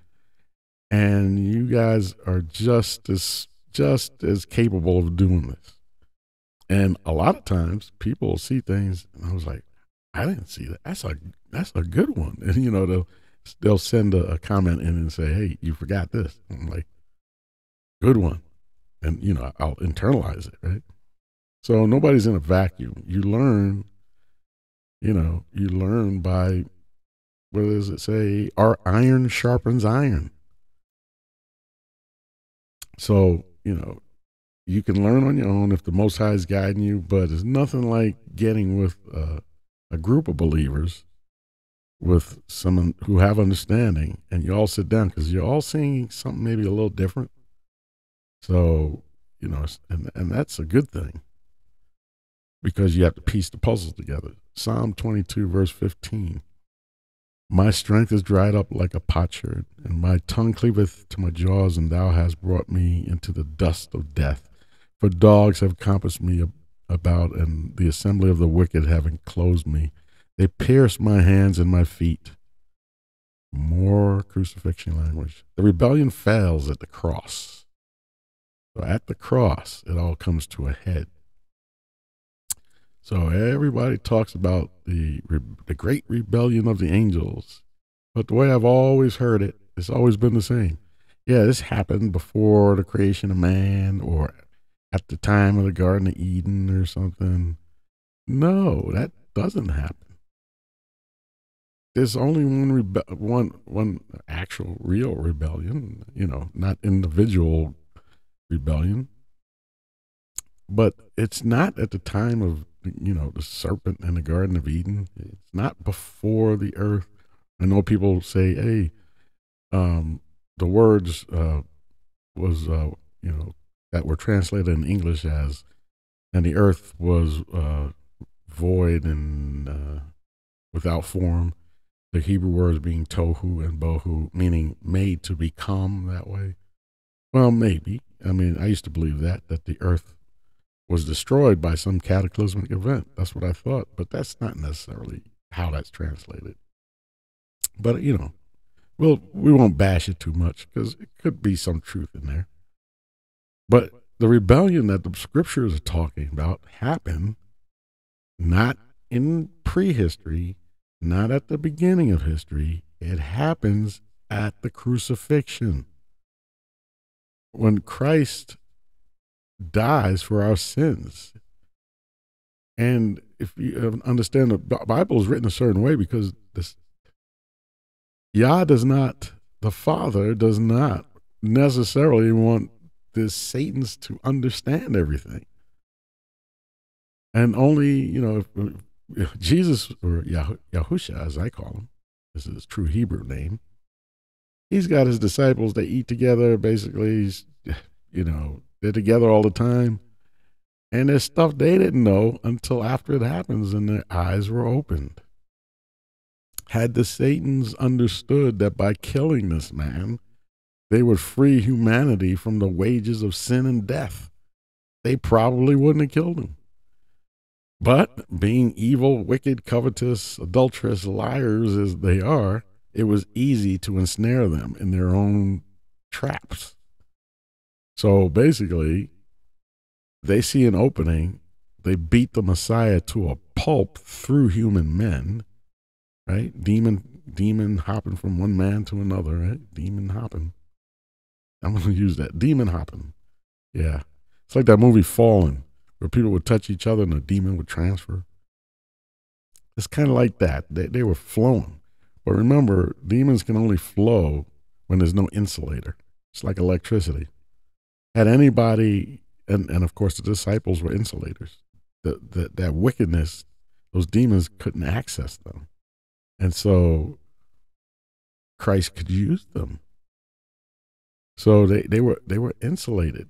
And you guys are just as just as capable of doing this. And a lot of times people see things and I was like, I didn't see that. That's a that's a good one. *laughs* And you know, they'll they'll send a, a comment in and say, Hey, you forgot this. I'm like, good one. And you know, I'll internalize it, right? So nobody's in a vacuum. You learn, you know, you learn by what does it say? Our iron sharpens iron. So, you know, you can learn on your own if the Most High is guiding you, but it's nothing like getting with uh, a group of believers with someone who have understanding and you all sit down because you're all seeing something maybe a little different. So, you know, and, and that's a good thing because you have to piece the puzzle together. Psalm 22, verse 15. My strength is dried up like a potsherd, and my tongue cleaveth to my jaws, and thou hast brought me into the dust of death. For dogs have compassed me about, and the assembly of the wicked have enclosed me. They pierced my hands and my feet. More crucifixion language. The rebellion fails at the cross. So at the cross, it all comes to a head. So everybody talks about the the great rebellion of the angels, but the way I've always heard it, it's always been the same. Yeah, this happened before the creation of man, or at the time of the Garden of Eden, or something. No, that doesn't happen. There's only one rebe- one one actual real rebellion, you know, not individual rebellion. But it's not at the time of you know, the serpent in the Garden of Eden. It's not before the earth. I know people say, hey, um, the words uh, was, uh, you know, that were translated in English as, and the earth was uh, void and uh, without form. The Hebrew words being tohu and bohu, meaning made to become that way. Well, maybe. I mean, I used to believe that, that the earth was destroyed by some cataclysmic event. That's what I thought, but that's not necessarily how that's translated. But you know, we'll we won't bash it too much because it could be some truth in there. But the rebellion that the scriptures are talking about happened not in prehistory, not at the beginning of history. It happens at the crucifixion. When Christ dies for our sins. And if you understand the Bible is written a certain way because this Yah does not, the Father does not necessarily want the Satans to understand everything. And only, you know, if, if Jesus or Yah, Yahusha, as I call him, this is his true Hebrew name, he's got his disciples, they eat together, basically, you know, they're together all the time. And there's stuff they didn't know until after it happens and their eyes were opened. Had the Satans understood that by killing this man, they would free humanity from the wages of sin and death, they probably wouldn't have killed him. But being evil, wicked, covetous, adulterous liars as they are, it was easy to ensnare them in their own traps. So basically, they see an opening, they beat the Messiah to a pulp through human men, right? Demon, demon hopping from one man to another, right? Demon hopping. I'm going to use that. Demon hopping. Yeah. It's like that movie Fallen, where people would touch each other and the demon would transfer. It's kind of like that. They, they were flowing. But remember, demons can only flow when there's no insulator. It's like electricity had anybody, and, and of course the disciples were insulators, the, the, that wickedness, those demons couldn't access them. And so Christ could use them. So they, they were they were insulated.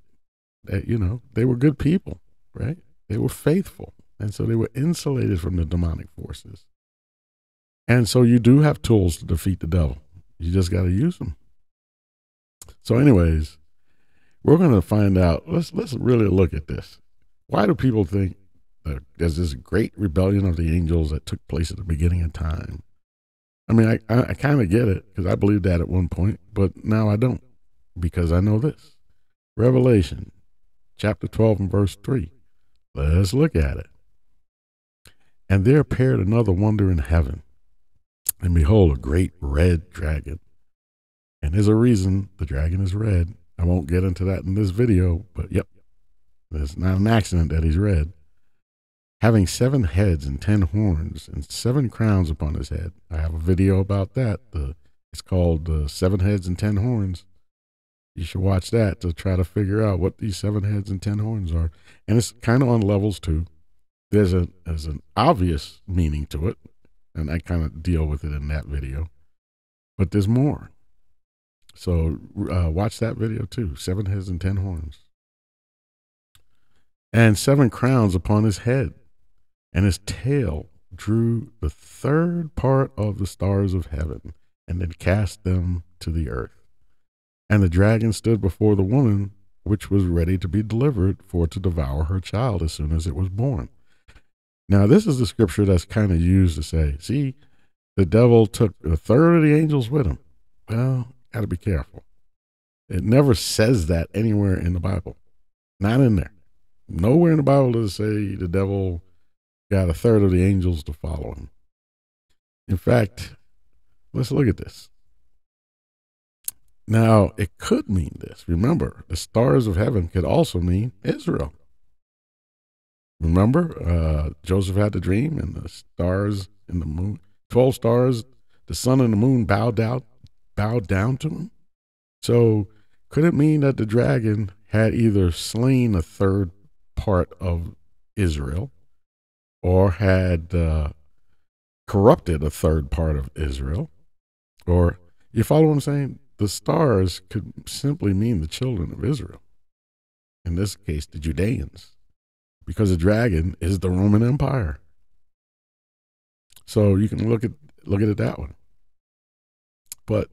They, you know, they were good people, right? They were faithful. And so they were insulated from the demonic forces. And so you do have tools to defeat the devil. You just got to use them. So, anyways, we're going to find out. Let's let's really look at this. Why do people think that there's this great rebellion of the angels that took place at the beginning of time? I mean, I I, I kind of get it because I believed that at one point, but now I don't because I know this. Revelation chapter 12 and verse 3. Let's look at it. And there appeared another wonder in heaven. And behold, a great red dragon. And there's a reason the dragon is red I won't get into that in this video, but yep, it's not an accident that he's red. Having seven heads and ten horns and seven crowns upon his head. I have a video about that. The, it's called uh, Seven Heads and Ten Horns. You should watch that to try to figure out what these seven heads and ten horns are. And it's kind of on levels too. There's a there's an obvious meaning to it, and I kind of deal with it in that video. But there's more. So uh, watch that video too. Seven heads and ten horns, and seven crowns upon his head, and his tail drew the third part of the stars of heaven, and then cast them to the earth. And the dragon stood before the woman, which was ready to be delivered for to devour her child as soon as it was born. Now, this is the scripture that's kind of used to say, see, the devil took a third of the angels with him. Well, got to be careful. It never says that anywhere in the Bible. Not in there. Nowhere in the Bible does it say the devil got a third of the angels to follow him. In fact, let's look at this. Now, it could mean this. Remember, the stars of heaven could also mean Israel. Remember, uh, Joseph had the dream, and the stars in the moon, 12 stars, the sun and the moon bowed down, bowed down to him. So, could it mean that the dragon had either slain a third part of Israel or had uh, corrupted a third part of Israel? Or, you follow what I'm saying? The stars could simply mean the children of Israel. In this case, the Judeans, because the dragon is the Roman Empire. So you can look at look at it that one. But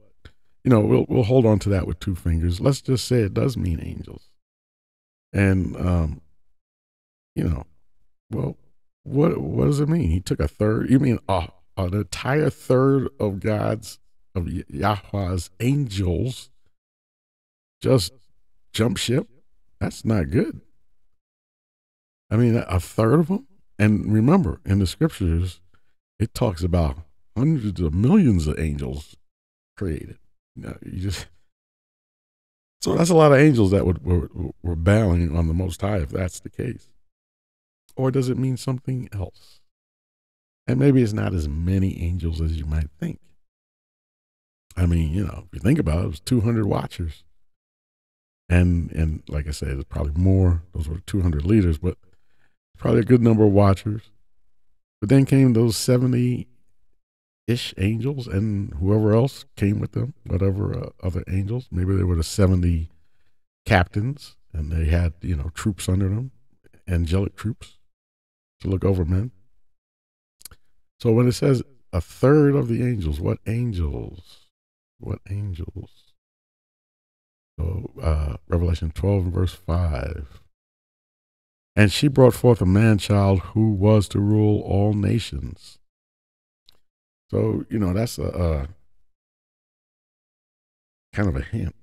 you know, we'll we'll hold on to that with two fingers. Let's just say it does mean angels. And um, you know, well, what what does it mean? He took a third. You mean uh, an entire third of God's of Yahweh's angels just jump ship, that's not good. I mean, a third of them. And remember, in the scriptures, it talks about hundreds of millions of angels created. You, know, you just *laughs* so that's a lot of angels that would were, were bowing on the Most High if that's the case. Or does it mean something else? And maybe it's not as many angels as you might think. I mean, you know, if you think about it, it was 200 watchers. And, and like I said, it's probably more. Those were 200 leaders, but probably a good number of watchers. But then came those 70 ish angels and whoever else came with them, whatever uh, other angels. Maybe they were the 70 captains and they had, you know, troops under them, angelic troops to look over men. So when it says a third of the angels, what angels? What angels? So, uh, Revelation 12 verse 5. And she brought forth a man child who was to rule all nations. So, you know, that's a, a kind of a hint.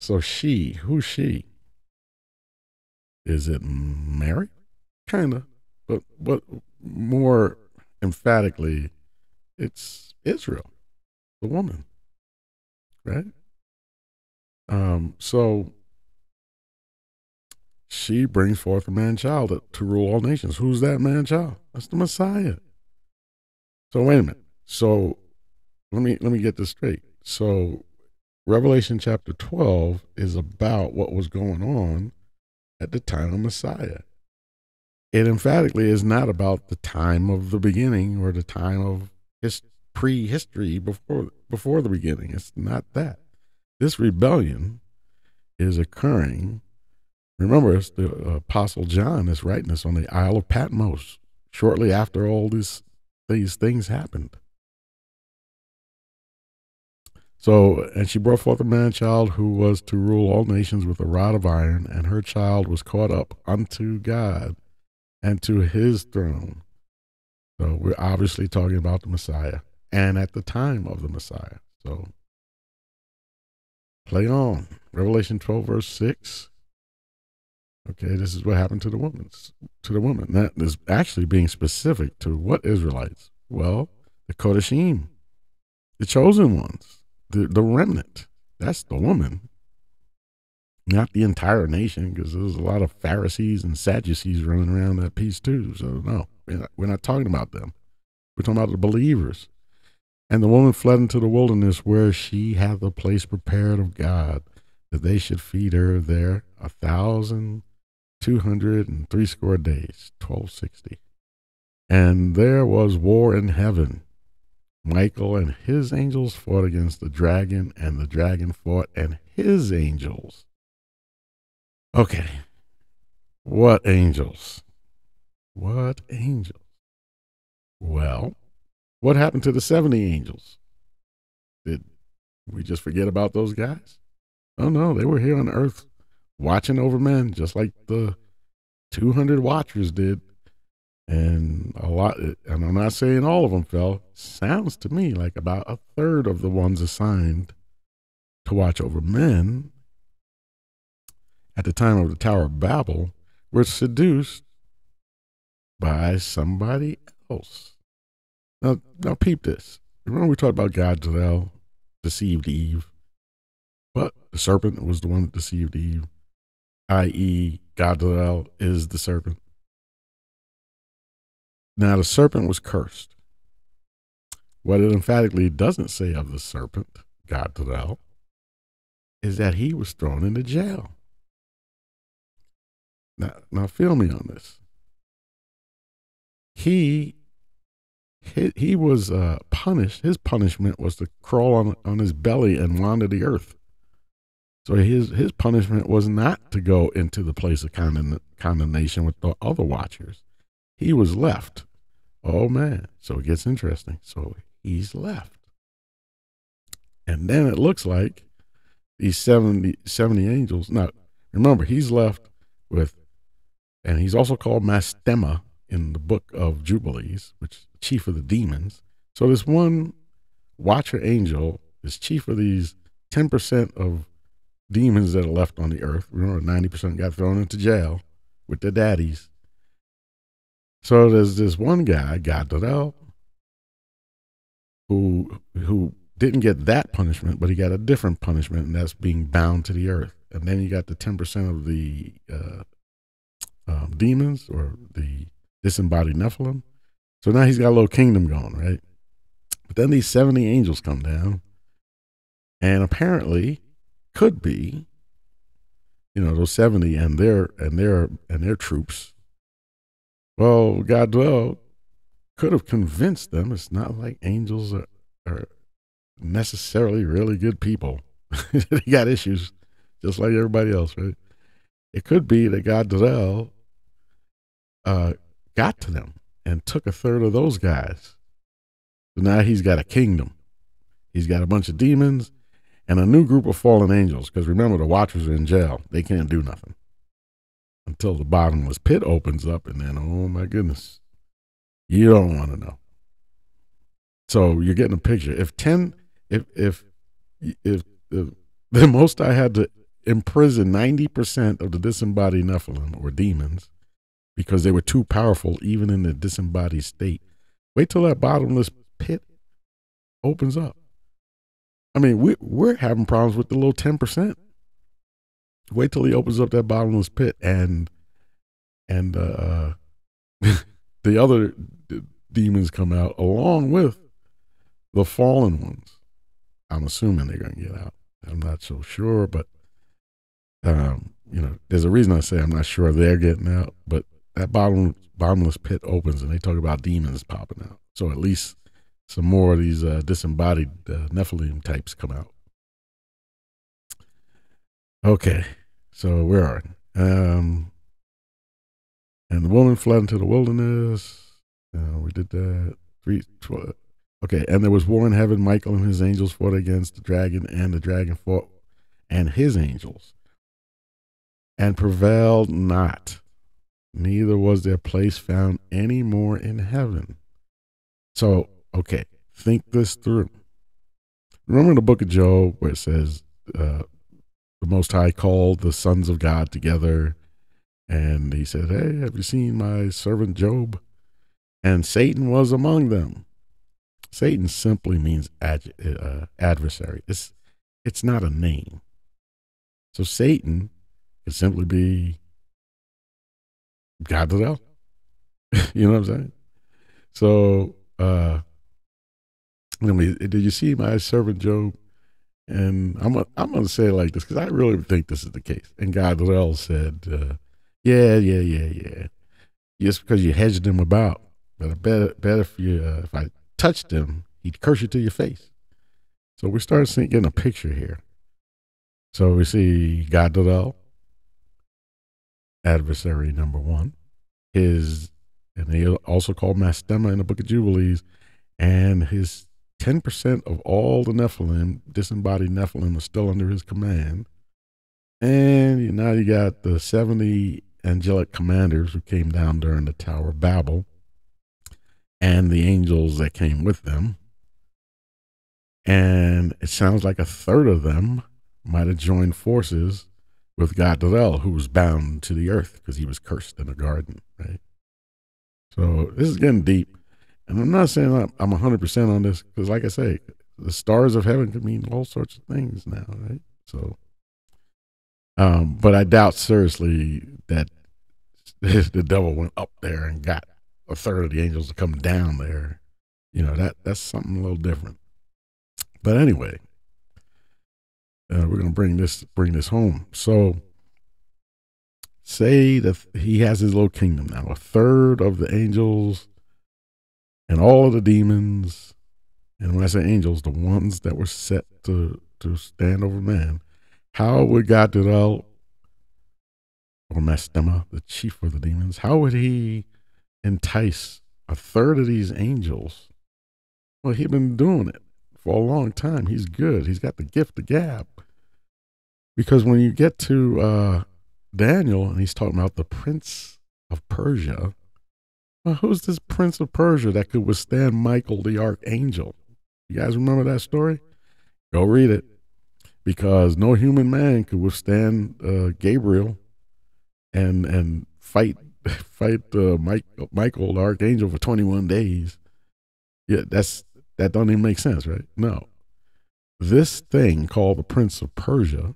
So, she, who's she? Is it Mary? Kind of. But, but more emphatically, it's Israel, the woman right? Um, so she brings forth a man child to, rule all nations. Who's that man child? That's the Messiah. So wait a minute. So let me let me get this straight. So Revelation chapter 12 is about what was going on at the time of Messiah. It emphatically is not about the time of the beginning or the time of his prehistory before before the beginning. It's not that. This rebellion is occurring. Remember, it's the uh, Apostle John is writing this on the Isle of Patmos shortly after all this, these things happened. So, and she brought forth a man child who was to rule all nations with a rod of iron, and her child was caught up unto God and to his throne. So, we're obviously talking about the Messiah and at the time of the Messiah. So play on. Revelation 12, verse 6. Okay, this is what happened to the woman. To the woman. That is actually being specific to what Israelites? Well, the Kodashim, the chosen ones, the, the remnant. That's the woman. Not the entire nation, because there's a lot of Pharisees and Sadducees running around that piece too. So no, we're not, we're not talking about them. We're talking about the believers. And the woman fled into the wilderness where she had the place prepared of God, that they should feed her there a thousand two hundred and three score days, twelve sixty. And there was war in heaven. Michael and his angels fought against the dragon, and the dragon fought and his angels. Okay. What angels? What angels? Well, what happened to the 70 angels? Did we just forget about those guys? Oh no, they were here on earth watching over men just like the 200 watchers did. And a lot, and I'm not saying all of them fell. Sounds to me like about a third of the ones assigned to watch over men at the time of the Tower of Babel were seduced by somebody else. Now, now peep this. Remember we talked about God deceived Eve, but the serpent was the one that deceived Eve, i.e., Gadriel is the serpent. Now the serpent was cursed. What it emphatically doesn't say of the serpent, Gadriel is that he was thrown into jail. Now, now feel me on this. He he, he was uh, punished. His punishment was to crawl on on his belly and wander the earth. So his his punishment was not to go into the place of condemn, condemnation with the other watchers. He was left. Oh man! So it gets interesting. So he's left, and then it looks like these 70, 70 angels. Now remember, he's left with, and he's also called Mastema in the book of Jubilees, which is chief of the demons. So this one watcher angel is chief of these 10% of demons that are left on the earth. Remember, 90% got thrown into jail with their daddies. So there's this one guy, Gadriel, who who didn't get that punishment, but he got a different punishment, and that's being bound to the earth. And then you got the 10% of the uh, um, demons or the disembodied Nephilim. So now he's got a little kingdom going, right? But then these 70 angels come down, and apparently could be, you know, those 70 and their and their and their troops. Well, Gadriel could have convinced them it's not like angels are, are necessarily really good people. *laughs* they got issues just like everybody else, right? It could be that Gadriel uh, got to them and took a third of those guys. So now he's got a kingdom. He's got a bunch of demons and a new group of fallen angels. Because remember, the Watchers are in jail. They can't do nothing until the bottomless pit opens up. And then, oh my goodness, you don't want to know. So you're getting a picture. If 10, if, if, if, if *laughs* the Most High had to imprison 90% of the disembodied Nephilim or demons because they were too powerful even in the disembodied state. Wait till that bottomless pit opens up. I mean, we, we're having problems with the little 10%. Wait till he opens up that bottomless pit and and uh, *laughs* the other d- demons come out along with the fallen ones. I'm assuming they're going to get out. I'm not so sure, but um, you know, there's a reason I say I'm not sure they're getting out, but that bottom bottomless pit opens and they talk about demons popping out. So at least some more of these uh, disembodied uh, Nephilim types come out. Okay, so where are we? Um, and the woman fled into the wilderness. Uh, we did that. Three, twelve. Okay, and there was war in heaven. Michael and his angels fought against the dragon, and the dragon fought and his angels, and prevailed not neither was their place found any more in heaven. So, okay, think this through. Remember the book of Job where it says, uh, the Most High called the sons of God together and he said, Hey, have you seen my servant Job? And Satan was among them. Satan simply means ad, uh, adversary. It's, it's not a name. So Satan could simply be God know. *laughs* you know what I'm saying? So, uh, I mean, did you see my servant Job? And I'm a, I'm to say it like this because I really think this is the case. And Gadriel said, uh, "Yeah, yeah, yeah, yeah. Just because you hedged him about, but I bet, bet if you uh, if I touched him, he'd curse you to your face." So we start seeing getting a picture here. So we see Gadriel, adversary number one, his and he also called Mastema in the Book of Jubilees, and his 10% of all the Nephilim, disembodied Nephilim, are still under his command. And now you got the 70 angelic commanders who came down during the Tower of Babel and the angels that came with them. And it sounds like a third of them might have joined forces with Gadriel, who was bound to the earth because he was cursed in the garden, right? So this is getting deep. And I'm not saying I'm, I'm 100% on this because, like I say, the stars of heaven could mean all sorts of things now, right? So, um, but I doubt seriously that *laughs* the devil went up there and got a third of the angels to come down there. You know that that's something a little different. But anyway, uh, we're gonna bring this bring this home. So, say that he has his little kingdom now. A third of the angels and all of the demons, and when I say angels, the ones that were set to, to stand over man, how would Gadriel or Mastema, the chief of the demons, how would he entice a third of these angels? Well, he'd been doing it for a long time. He's good. He's got the gift of gab. Because when you get to uh, Daniel and he's talking about the prince of Persia, well, who's this prince of Persia that could withstand Michael the archangel? You guys remember that story? Go read it. Because no human man could withstand uh, Gabriel and and fight *laughs* fight uh, Mike, Michael the archangel for 21 days. Yeah, that's that don't even make sense, right? No. This thing called the prince of Persia,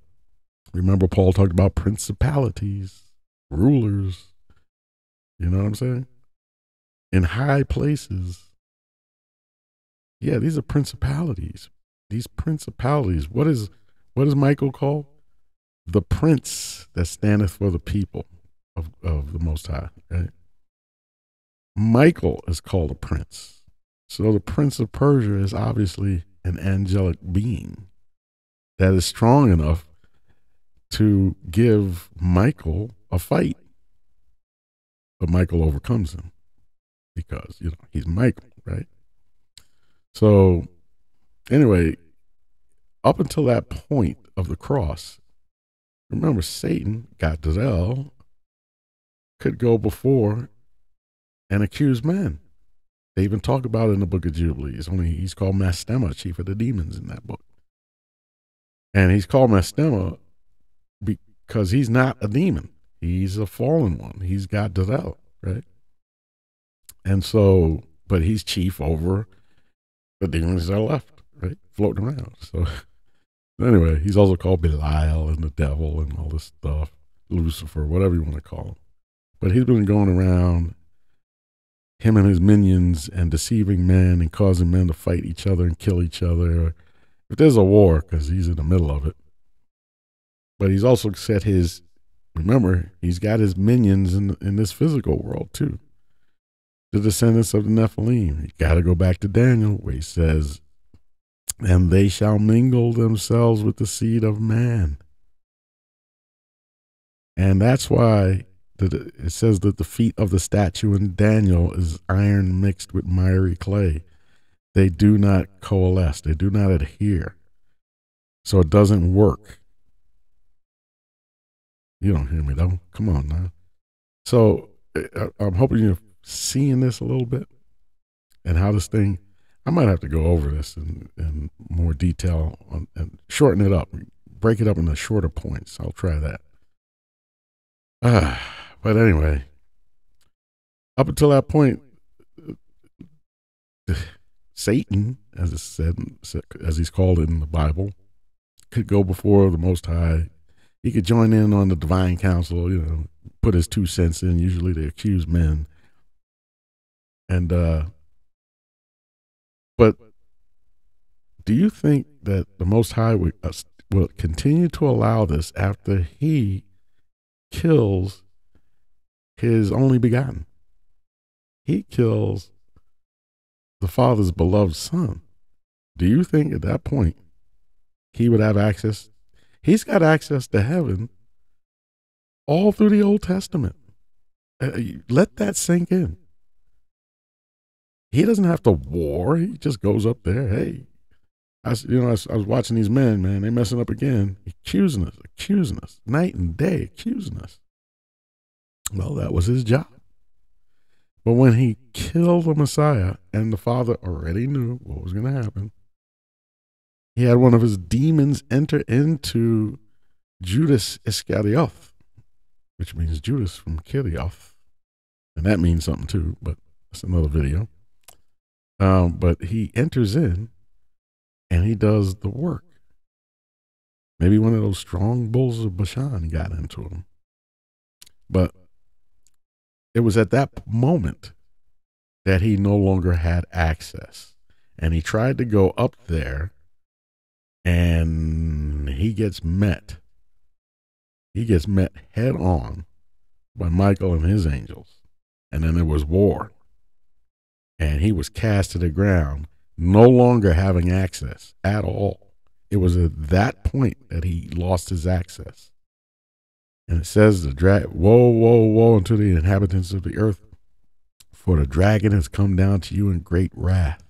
remember Paul talked about principalities, rulers. You know what I'm saying? In high places. Yeah, these are principalities. These principalities. What is what is Michael called? The prince that standeth for the people of, of the Most High. Right? Michael is called a prince. So the prince of Persia is obviously an angelic being that is strong enough to give Michael a fight. But Michael overcomes him because you know he's Michael, right? So anyway, up until that point of the cross, remember Satan, Gadriel, could go before and accuse men. They even talk about it in the book of Jubilees. Only he's called Mastema, chief of the demons in that book. And he's called Mastema because he's not a demon. He's a fallen one. He's He's Gadriel, right? And so, but he's chief over the demons that are left, right? Floating around. So, *laughs* anyway, he's also called Belial and the devil and all this stuff, Lucifer, whatever you want to call him. But he's been going around, him and his minions, and deceiving men and causing men to fight each other and kill each other. If there's a war, because he's in the middle of it. But he's also set his, remember, he's got his minions in, in this physical world too the descendants of the Nephilim. You got to go back to Daniel where he says, and they shall mingle themselves with the seed of man. And that's why it says that the feet of the statue in Daniel is iron mixed with miry clay. They do not coalesce, they do not adhere. So it doesn't work. You don't hear me though. Come on now. So eh, I'm hoping you seeing this a little bit and how this thing, I might have to go over this in, in more detail on, and shorten it up, break it up into shorter points. I'll try that. Ah, but anyway, up until that point, *sighs* Satan, as it said, as he's called in the Bible, could go before the Most High. He could join in on the divine council, you know, put his two cents in. Usually they accuse men and uh but do you think that the Most High will, uh, will continue to allow this after he kills his only begotten? He kills the Father's beloved Son. Do you think at that point he would have access? He's got access to heaven all through the Old Testament. Uh, let that sink in. He doesn't have to war. He just goes up there. Hey, I, you know, I, I was watching these men, man. They messing up again, accusing us, accusing us, night and day, accusing us. Well, that was his job. But when he killed the Messiah, and the Father already knew what was going to happen, he had one of his demons enter into Judas Iscariot, which means Judas from Kirioth. And that means something too, but that's another video. Um, but he enters in and he does the work. Maybe one of those strong bulls of Bashan got into him. But it was at that moment that he no longer had access. And he tried to go up there and he gets met. He gets met head on by Michael and his angels. And then there was war. And he was cast to the ground, no longer having access at all. It was at that point that he lost his access. And it says the drag woe, woe, woe unto the inhabitants of the earth, for the dragon has come down to you in great wrath.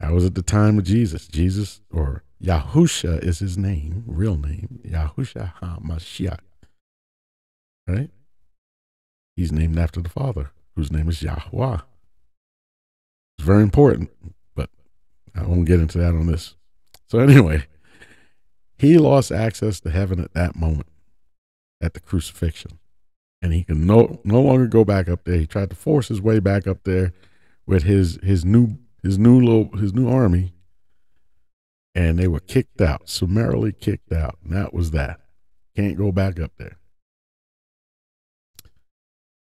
That was at the time of Jesus. Jesus or Yahusha is his name, real name, Yahusha HaMashiach. Right? He's named after the Father, whose name is Yahweh. It's very important, but I won't get into that on this. So anyway, he lost access to heaven at that moment, at the crucifixion. And he can no no longer go back up there. He tried to force his way back up there with his his new his new little his new army and they were kicked out, summarily kicked out. And that was that. Can't go back up there.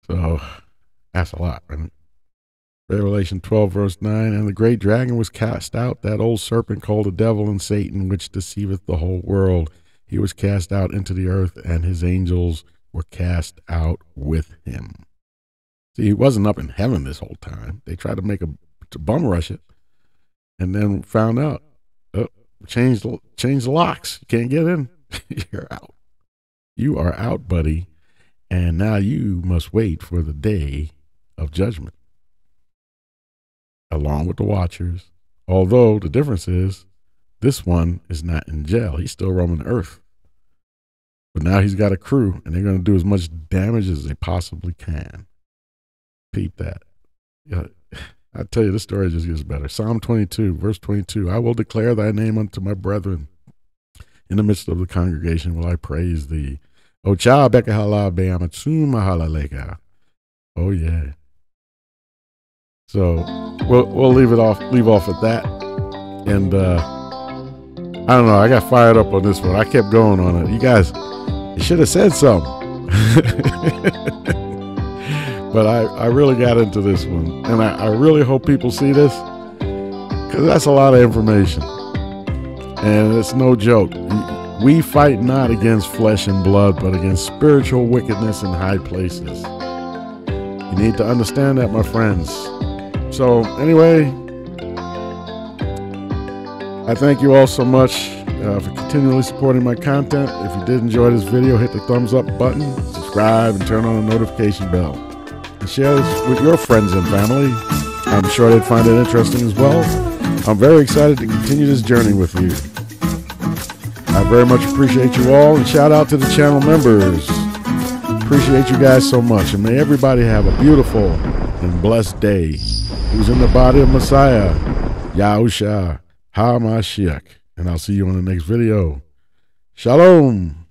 So that's a lot, right? Revelation 12, verse 9 And the great dragon was cast out, that old serpent called the devil and Satan, which deceiveth the whole world. He was cast out into the earth, and his angels were cast out with him. See, he wasn't up in heaven this whole time. They tried to make a to bum rush it, and then found out oh, change the change the locks. You can't get in. *laughs* You're out. You are out, buddy. And now you must wait for the day of judgment. Along with the watchers. Although the difference is this one is not in jail. He's still roaming the earth. But now he's got a crew and they're going to do as much damage as they possibly can. Peep that. Yeah. I tell you, this story just gets better. Psalm 22, verse 22 I will declare thy name unto my brethren. In the midst of the congregation will I praise thee. O cha bekahala beamatsuma Oh, yeah. So we'll, we'll leave it off, leave off at that. And uh, I don't know, I got fired up on this one. I kept going on it. You guys, you should have said something. *laughs* But I, I really got into this one. And I, I really hope people see this because that's a lot of information. And it's no joke. We fight not against flesh and blood, but against spiritual wickedness in high places. You need to understand that, my friends. So, anyway, I thank you all so much uh, for continually supporting my content. If you did enjoy this video, hit the thumbs up button, subscribe, and turn on the notification bell and share this with your friends and family. I'm sure they'd find it interesting as well. I'm very excited to continue this journey with you. I very much appreciate you all and shout out to the channel members. Appreciate you guys so much and may everybody have a beautiful and blessed day. Who's in the body of Messiah, Yahusha HaMashiach. And I'll see you on the next video. Shalom.